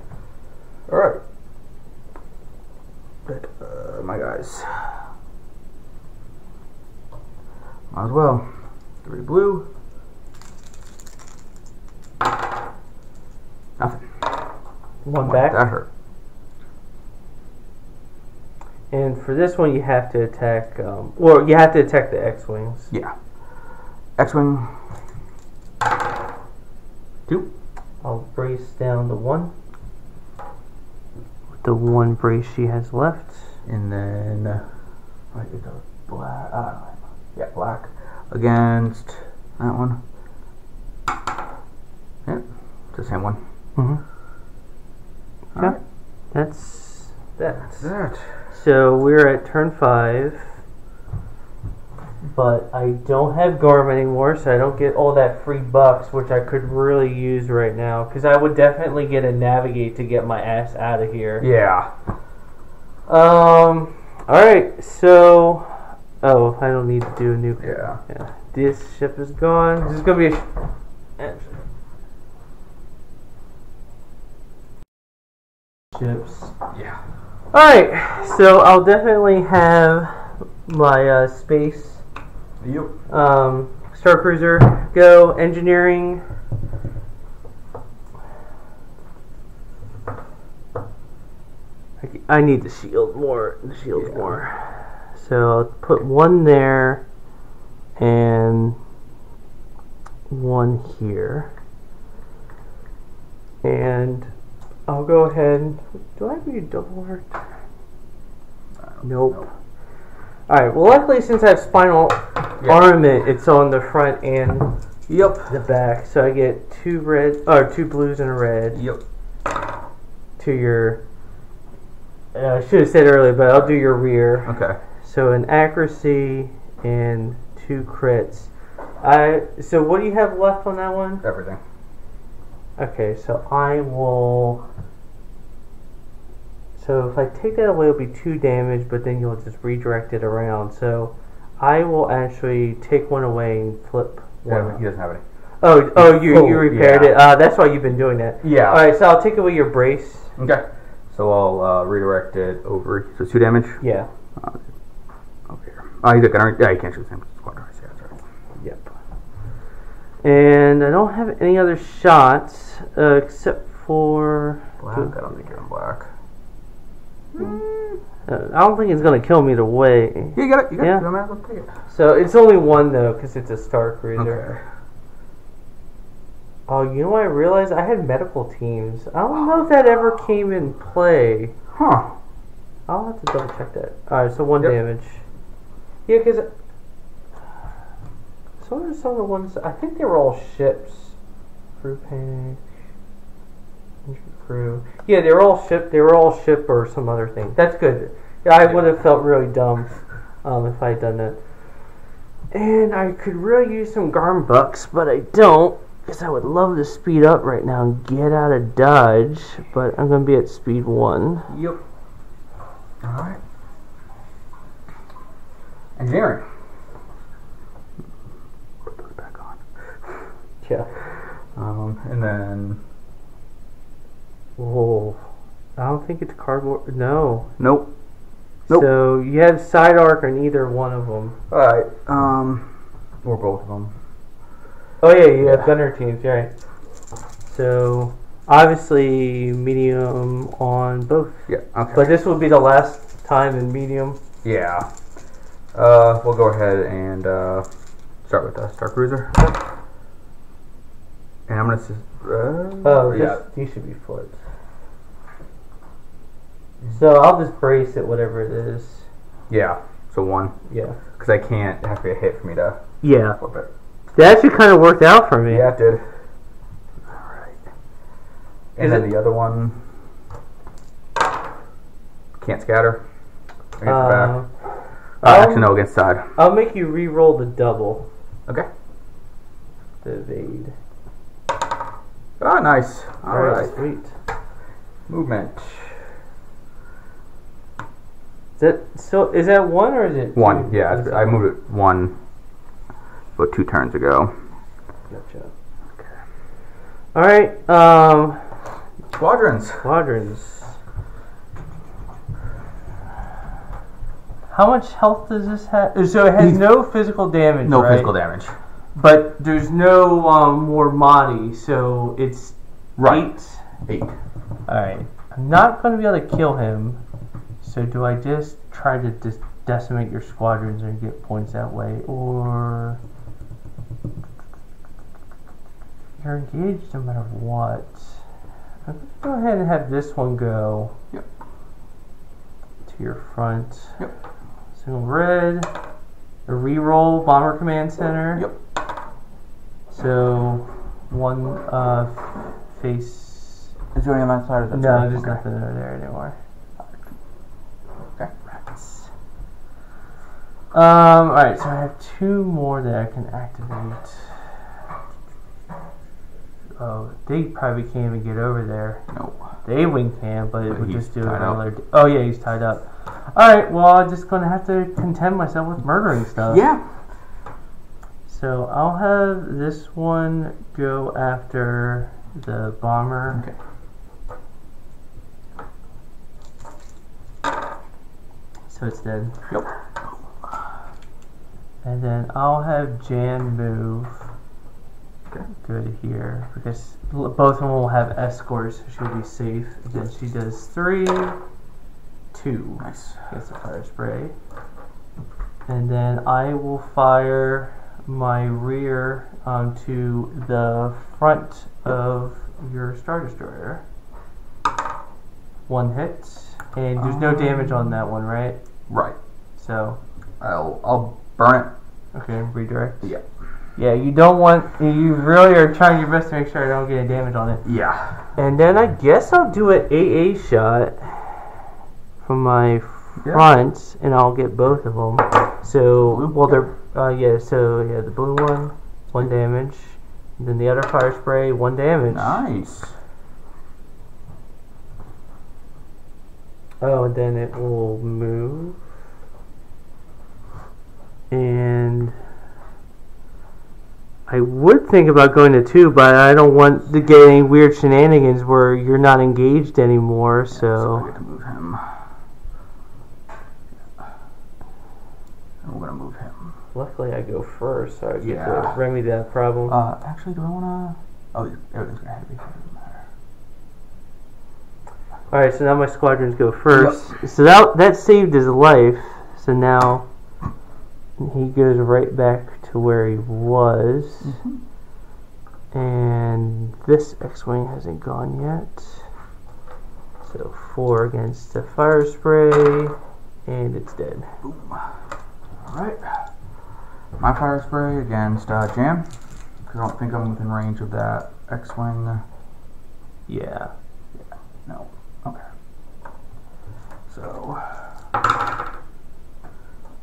All right. But, uh, my guys. Might as well. Three blue. Nothing. One Boy, back. That hurt. And for this one, you have to attack. Um, well, you have to attack the X wings. Yeah. X-wing. Two. I'll brace down the one. With the one brace she has left. And then, uh, right, it goes black. Uh, yeah, black against that one. Yep, it's the same one. Mm-hmm. All right. That's that. that. So we're at turn five. But I don't have Garm anymore, so I don't get all that free bucks, which I could really use right now. Because I would definitely get a navigate to get my ass out of here. Yeah. Um. All right. So. Oh, I don't need to do a new. Yeah. Yeah. This ship is gone. This is gonna be a. Sh- Ships. Yeah. All right. So I'll definitely have my uh, space Yep. um, Star Cruiser go engineering. I- I need the shield more. The shield Yeah. more. So I'll put one there and one here. And I'll go ahead. Do I read double arc? Nope. Alright, well, luckily, since I have spinal Yeah. armament, it's on the front and Yep. the back. So I get two red, or two blues and a red Yep. to your. Uh, I should have said earlier, but I'll do your rear. Okay. So an accuracy and two crits. I so what do you have left on that one? Everything. Okay, so I will. So if I take that away, it'll be two damage, but then you'll just redirect it around. So I will actually take one away and flip one. Yeah, he doesn't have any. Oh, oh, you Oh, you repaired yeah. it. Uh, that's why you've been doing that. Yeah. All right, so I'll take away your brace. Okay. So I'll uh, redirect it over. So two damage. Yeah. Over Oh, he's a gunner. Yeah, he can't shoot the same squad. Yeah, that's right. Yep. And I don't have any other shots uh, except for. Black. I don't think you're in black. Uh, I don't think it's gonna kill me either way. You got it. You got Yeah. it. You might as well take it. So it's only one though, because it's a Star Cruiser. Okay. Oh, you know what I realized? I had medical teams. I don't know if that ever came in play. Huh. I'll have to double check that. Alright, so one Yep. damage. Yeah, because. So are some of the ones. I think they were all ships. Crew panic. Crew. Yeah, they were all ship. They were all ship or some other thing. That's good. Yeah, I would have felt really dumb um, if I had done that. And I could really use some Garm bucks, but I don't. Because I would love to speed up right now and get out of Dodge, but I'm going to be at speed 1. Yep. All right. Engineering. Put those back on. Yeah. Um, and then Oh, I don't think it's cardboard. No. nope. Nope. So you have side arc on either one of them. All right. Um, or both of them. Oh yeah, you Yeah. have gunner teams, right? So obviously medium on both, Yeah. Okay. but this will be the last time in medium. yeah. Uh, we'll go ahead and uh, start with the Star Cruiser. And I'm gonna. Uh, Oh, yeah. this, these should be flipped. So I'll just brace it, whatever it is. Yeah. So one, Yeah. because I can't. Has to be a hit for me to Yeah. flip it. That actually kind of worked out for me. Yeah, it did. Alright. And Is then the other one can't scatter. Against the Uh, back. Uh, actually, no, against side. I'll make you re-roll the double. Okay. The evade. Ah, nice. All right. sweet. Movement. Is that so? is that one or is it One. two? Yeah, I moved it one about two turns ago. Gotcha. Okay. All right. Um, Squadrons. quadrants. How much health does this have? So it has He's- no physical damage. No right? physical damage. But there's no um, more Motti, so it's Right. eight. Eight. Alright. I'm not going to be able to kill him. So do I just try to dis- decimate your squadrons and get points that way? Or. You're engaged no matter what. I'm go ahead and have this one go. Yep. To your front. Yep. So red. A reroll Bomber Command Center. Yep. So one uh, face Is there any on that side? No, there's Okay. nothing over there anymore. Okay. Rats. Um, alright, so I have two more that I can activate. Oh, they probably can't even get over there. No. They wing can, but it would just do another. Oh yeah, he's tied up. Alright, well I'm just gonna have to contend myself with murdering stuff. Yeah. So I'll have this one go after the bomber. Okay. So it's dead. Yep. And then I'll have Jan move. Okay. Go to here because both of them will have escorts, so she'll be safe. And then she does three, two. Nice. Gets a Firespray. And then I will fire my rear onto the front of your Star Destroyer. One hit. And there's no um, damage on that one, right? Right. So, I'll I'll burn it. okay, redirect. Yeah. Yeah, you don't want. You really are trying your best to make sure I don't get any damage on it. Yeah. And then I guess I'll do an AA shot from my Yeah. front, and I'll get both of them. So, Blue? well, they're uh, yeah. So yeah, the blue one, one damage. And then the other Firespray, one damage. Nice. Oh, and then it will move. And I would think about going to two, but I don't want to get any weird shenanigans where you're not engaged anymore. So I So, get to move him. And we're gonna move him. luckily I go first, so I get Yeah. to remedy that problem. Uh, actually, do I wanna? Oh, everything's gonna have to be. All right, so now my squadrons go first. Yep. So that that saved his life. So now he goes right back to where he was. And this X-wing hasn't gone yet. So four against the Firespray, and it's dead. Boom. All right. My Firespray against uh, Jan. Because I don't think I'm within range of that X-wing. Yeah. Yeah. No. Okay. So.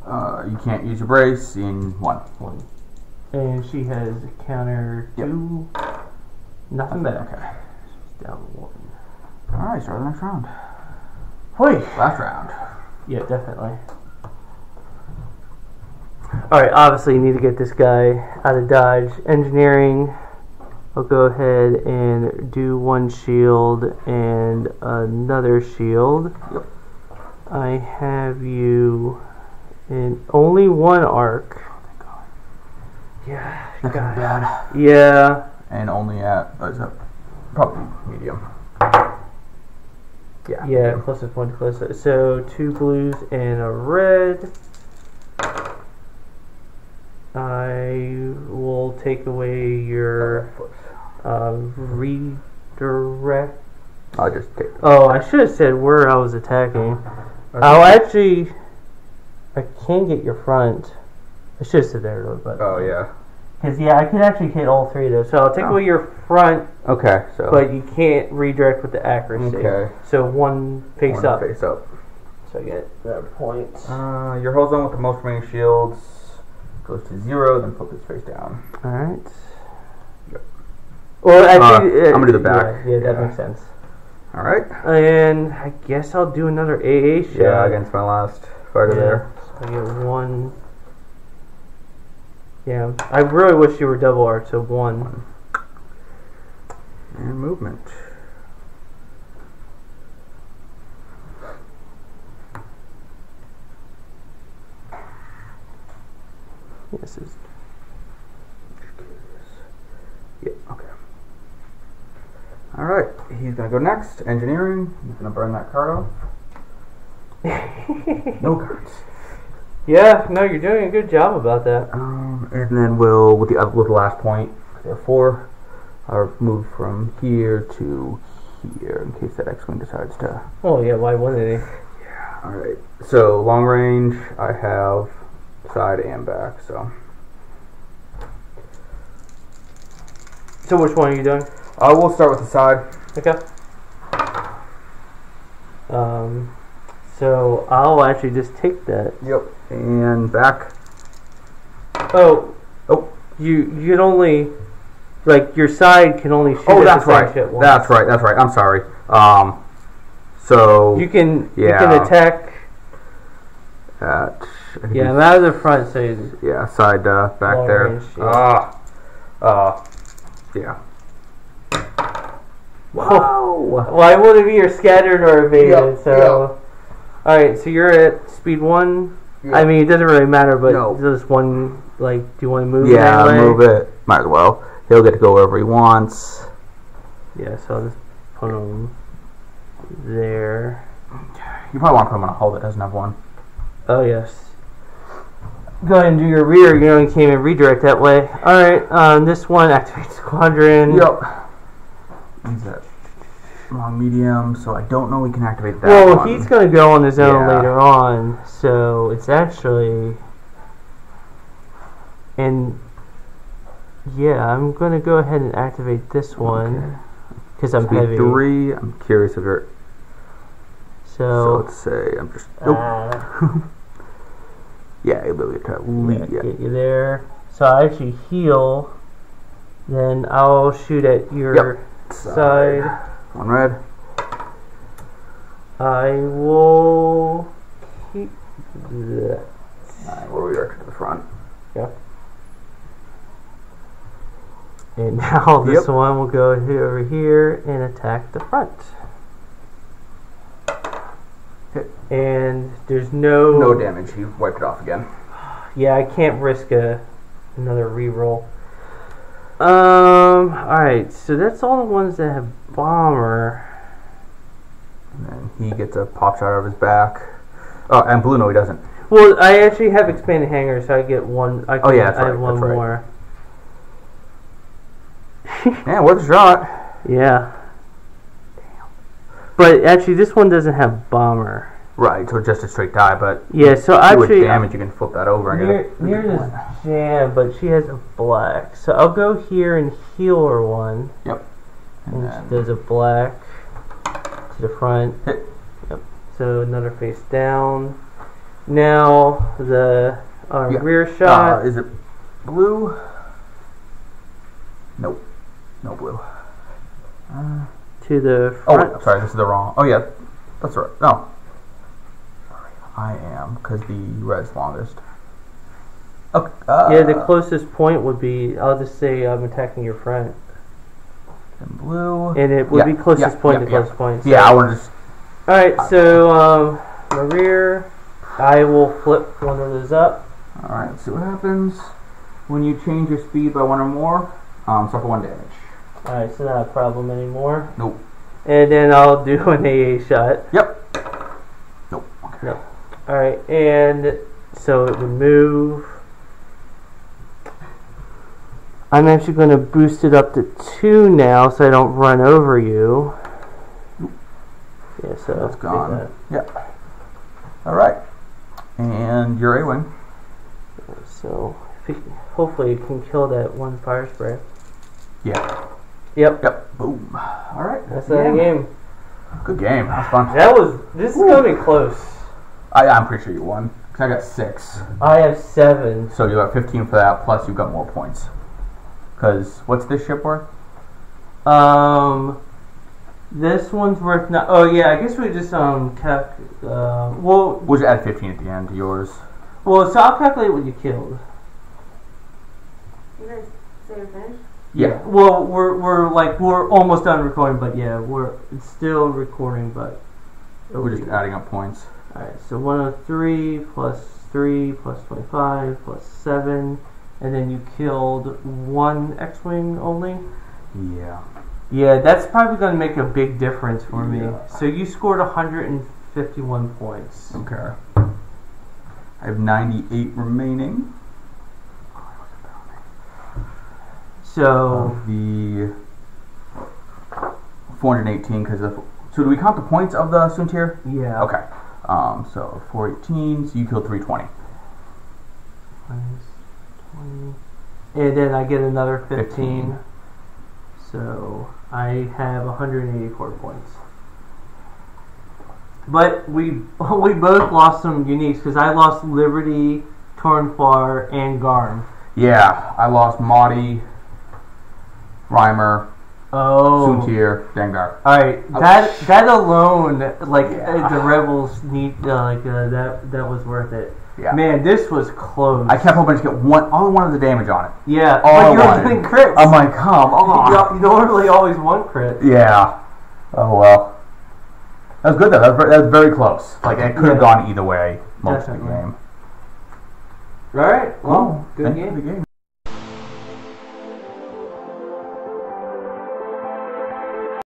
Uh, you can't use your brace in one. One. And she has counter Yep. two. Nothing back. Okay. She's down one. All right. Start the next round. Wait. Last round. Yeah, definitely. Alright, obviously you need to get this guy out of dodge. Engineering, I'll go ahead and do one shield and another shield. Yep. I have you in only one arc. Yeah, That's God. bad. Yeah, And only at uh, is that probably medium. Yeah. yeah, closest one closest. So two blues and a red. I will take away your uh, redirect. I'll just take. Oh, I should have said where I was attacking. I'll actually, I can get your front. I should have said there, but Oh yeah. because yeah, I can actually hit all three of those. So I'll take Oh. away your front, Okay. So. but you can't redirect with the accuracy. Okay. So one face One up. Face up. So I get that point. Uh, your whole zone with the most remaining shields goes to zero, then flip this face down. All right. Well, Uh, I'm gonna do the back. Yeah, yeah that Yeah. makes sense. All right. And I guess I'll do another AA shot. Yeah, against my last fighter Yeah, there. So I get one. Yeah, I really wish you were double arc, so one. And movement. This is Yeah, okay. All right, he's gonna go next. Engineering. He's gonna burn that card off. No cards. Yeah, no, you're doing a good job about that. Um, and then we'll with the other with the last point. therefore. I'll move from here to here in case that X-wing decides to. Oh yeah, why wouldn't he? Yeah, All right. So long range, I have side and back. So So which one are you doing? I will start with the side. Okay. Um, so I'll actually just take that. Yep. And back. Oh, Oh. you you can only like your side can only shoot. Oh, that's right. That's right. That's right. I'm sorry. Um. So You can you Yeah. can attack. at Yeah, I'm out of the front, so you- yeah, side uh, back Long there. range, yeah. Ah. Uh. Yeah. Wow. well, I to be your scattered or evaded. Yeah, so, all right. So you're at speed one. I mean, it doesn't really matter, but No. just one. Like, do you want to move? Yeah, move it. Might as well. He'll get to go wherever he wants. Yeah. So I'll just put him there. You probably want to put him on a hull that doesn't have one. Oh yes. Go ahead and do your rear. You only came in redirect that way. All right. Um, this one activate squadron. Yep. He's at long medium, so I don't know we can activate that Well, one. he's going to go on his own Yeah. later on, so it's actually. And yeah, I'm going to go ahead and activate this one because I'm Speed heavy. three. I'm curious if you're. So So, let's say I'm just. Nope. uh, yeah, ability to yeah, lead. Yeah. get you there. So I actually heal. Then I'll shoot at your side. One red. I will keep that. Alright, we'll redirect to the front. Yep. And now this Yep. one will go over here and attack the front. Hit. And there's no No damage. He wiped it off again. Yeah, I can't risk a another reroll. Um. All right. So that's all the ones that have bomber. And then he gets a pop shot out of his back. Oh, and blue, no, he doesn't. Well, I actually have expanded hangars, so I get one. I can, Oh, yeah, I have one right. more. Yeah, worth a shot. Yeah. But actually, this one doesn't have bomber. Right, so just a straight die, but Yeah. So actually, damage, you can flip that over and Near, near this jam, but she has a black. So I'll go here and heal her one. And And then- there's a black to the front. Hit. Yep. So another face down. Now the uh, Yeah. rear Uh, shot. is it blue? Nope. No blue. Uh, to the oh, front. wait, I'm sorry, this is the wrong. Oh, yeah, that's right. No. I am, because the red's longest. Okay. Uh, yeah, the closest point would be. I'll just say I'm attacking your front, and blue. and it would Yeah, be closest yeah, point yeah, to yeah. closest point. so- Yeah, I want to just. All right. So um, the rear. I will flip one of those up. All right, let's see what happens when you change your speed by one or more. Um, suffer one damage. All right. So not a problem anymore. Nope. And then I'll do an AA shot. Yep. Nope. Okay. No. All right, and so it would move. I'm actually going to boost it up to two now, so I don't run over you. Yeah, so That's gone. that. Yep. All right. And you're a win. So hopefully it can kill that one Firespray. Yeah. Yep, Yep. Boom. All right. that's that game. Good game. That's fun. That was. This is going to be close. I, I'm pretty sure you won because I got six. I have seven. So you got 15 for that, plus you've got more points. Because what's this ship worth? Um, this one's worth not. Oh yeah, I guess we just um calc. Uh, well, We'll just add 15 at the end to yours. well, so I'll calculate what you killed. You guys say you're finished? Yeah. Well, we're we're like we're almost done recording, but yeah, we're it's still recording, but. We're just adding up points. Alright, so 103 plus 3 plus 25 plus 7, and then you killed one X Wing only? Yeah. Yeah, that's probably going to make a big difference for me. So you scored 151 points. Okay. I have 98 remaining So, of the 418 because of. So do we count the points of the Soontir? yeah. Okay. Um, so 418, so you killed 320. Minus 20. And then I get another 15. 15. So I have 184 points. But we we both lost some uniques because I lost Liberty, Toryn Farr, and Garm. Yeah, I lost Motti, Rhymer, Oh. Soontir, Dengar. Alright, I- that that alone, like Yeah. uh, the rebels need, uh, like uh, that that was worth it. Yeah. Man, this was close. I kept hoping to get one, all one of the damage on it. yeah, all I but you're wanted. getting crits. I'm like, come on. you, you normally always want crit. Yeah. Oh well. That was good though. That was very, that was very close. Like it could have Yeah. gone either way most of the Definitely. game. All right, well, good Thank you game. for the game.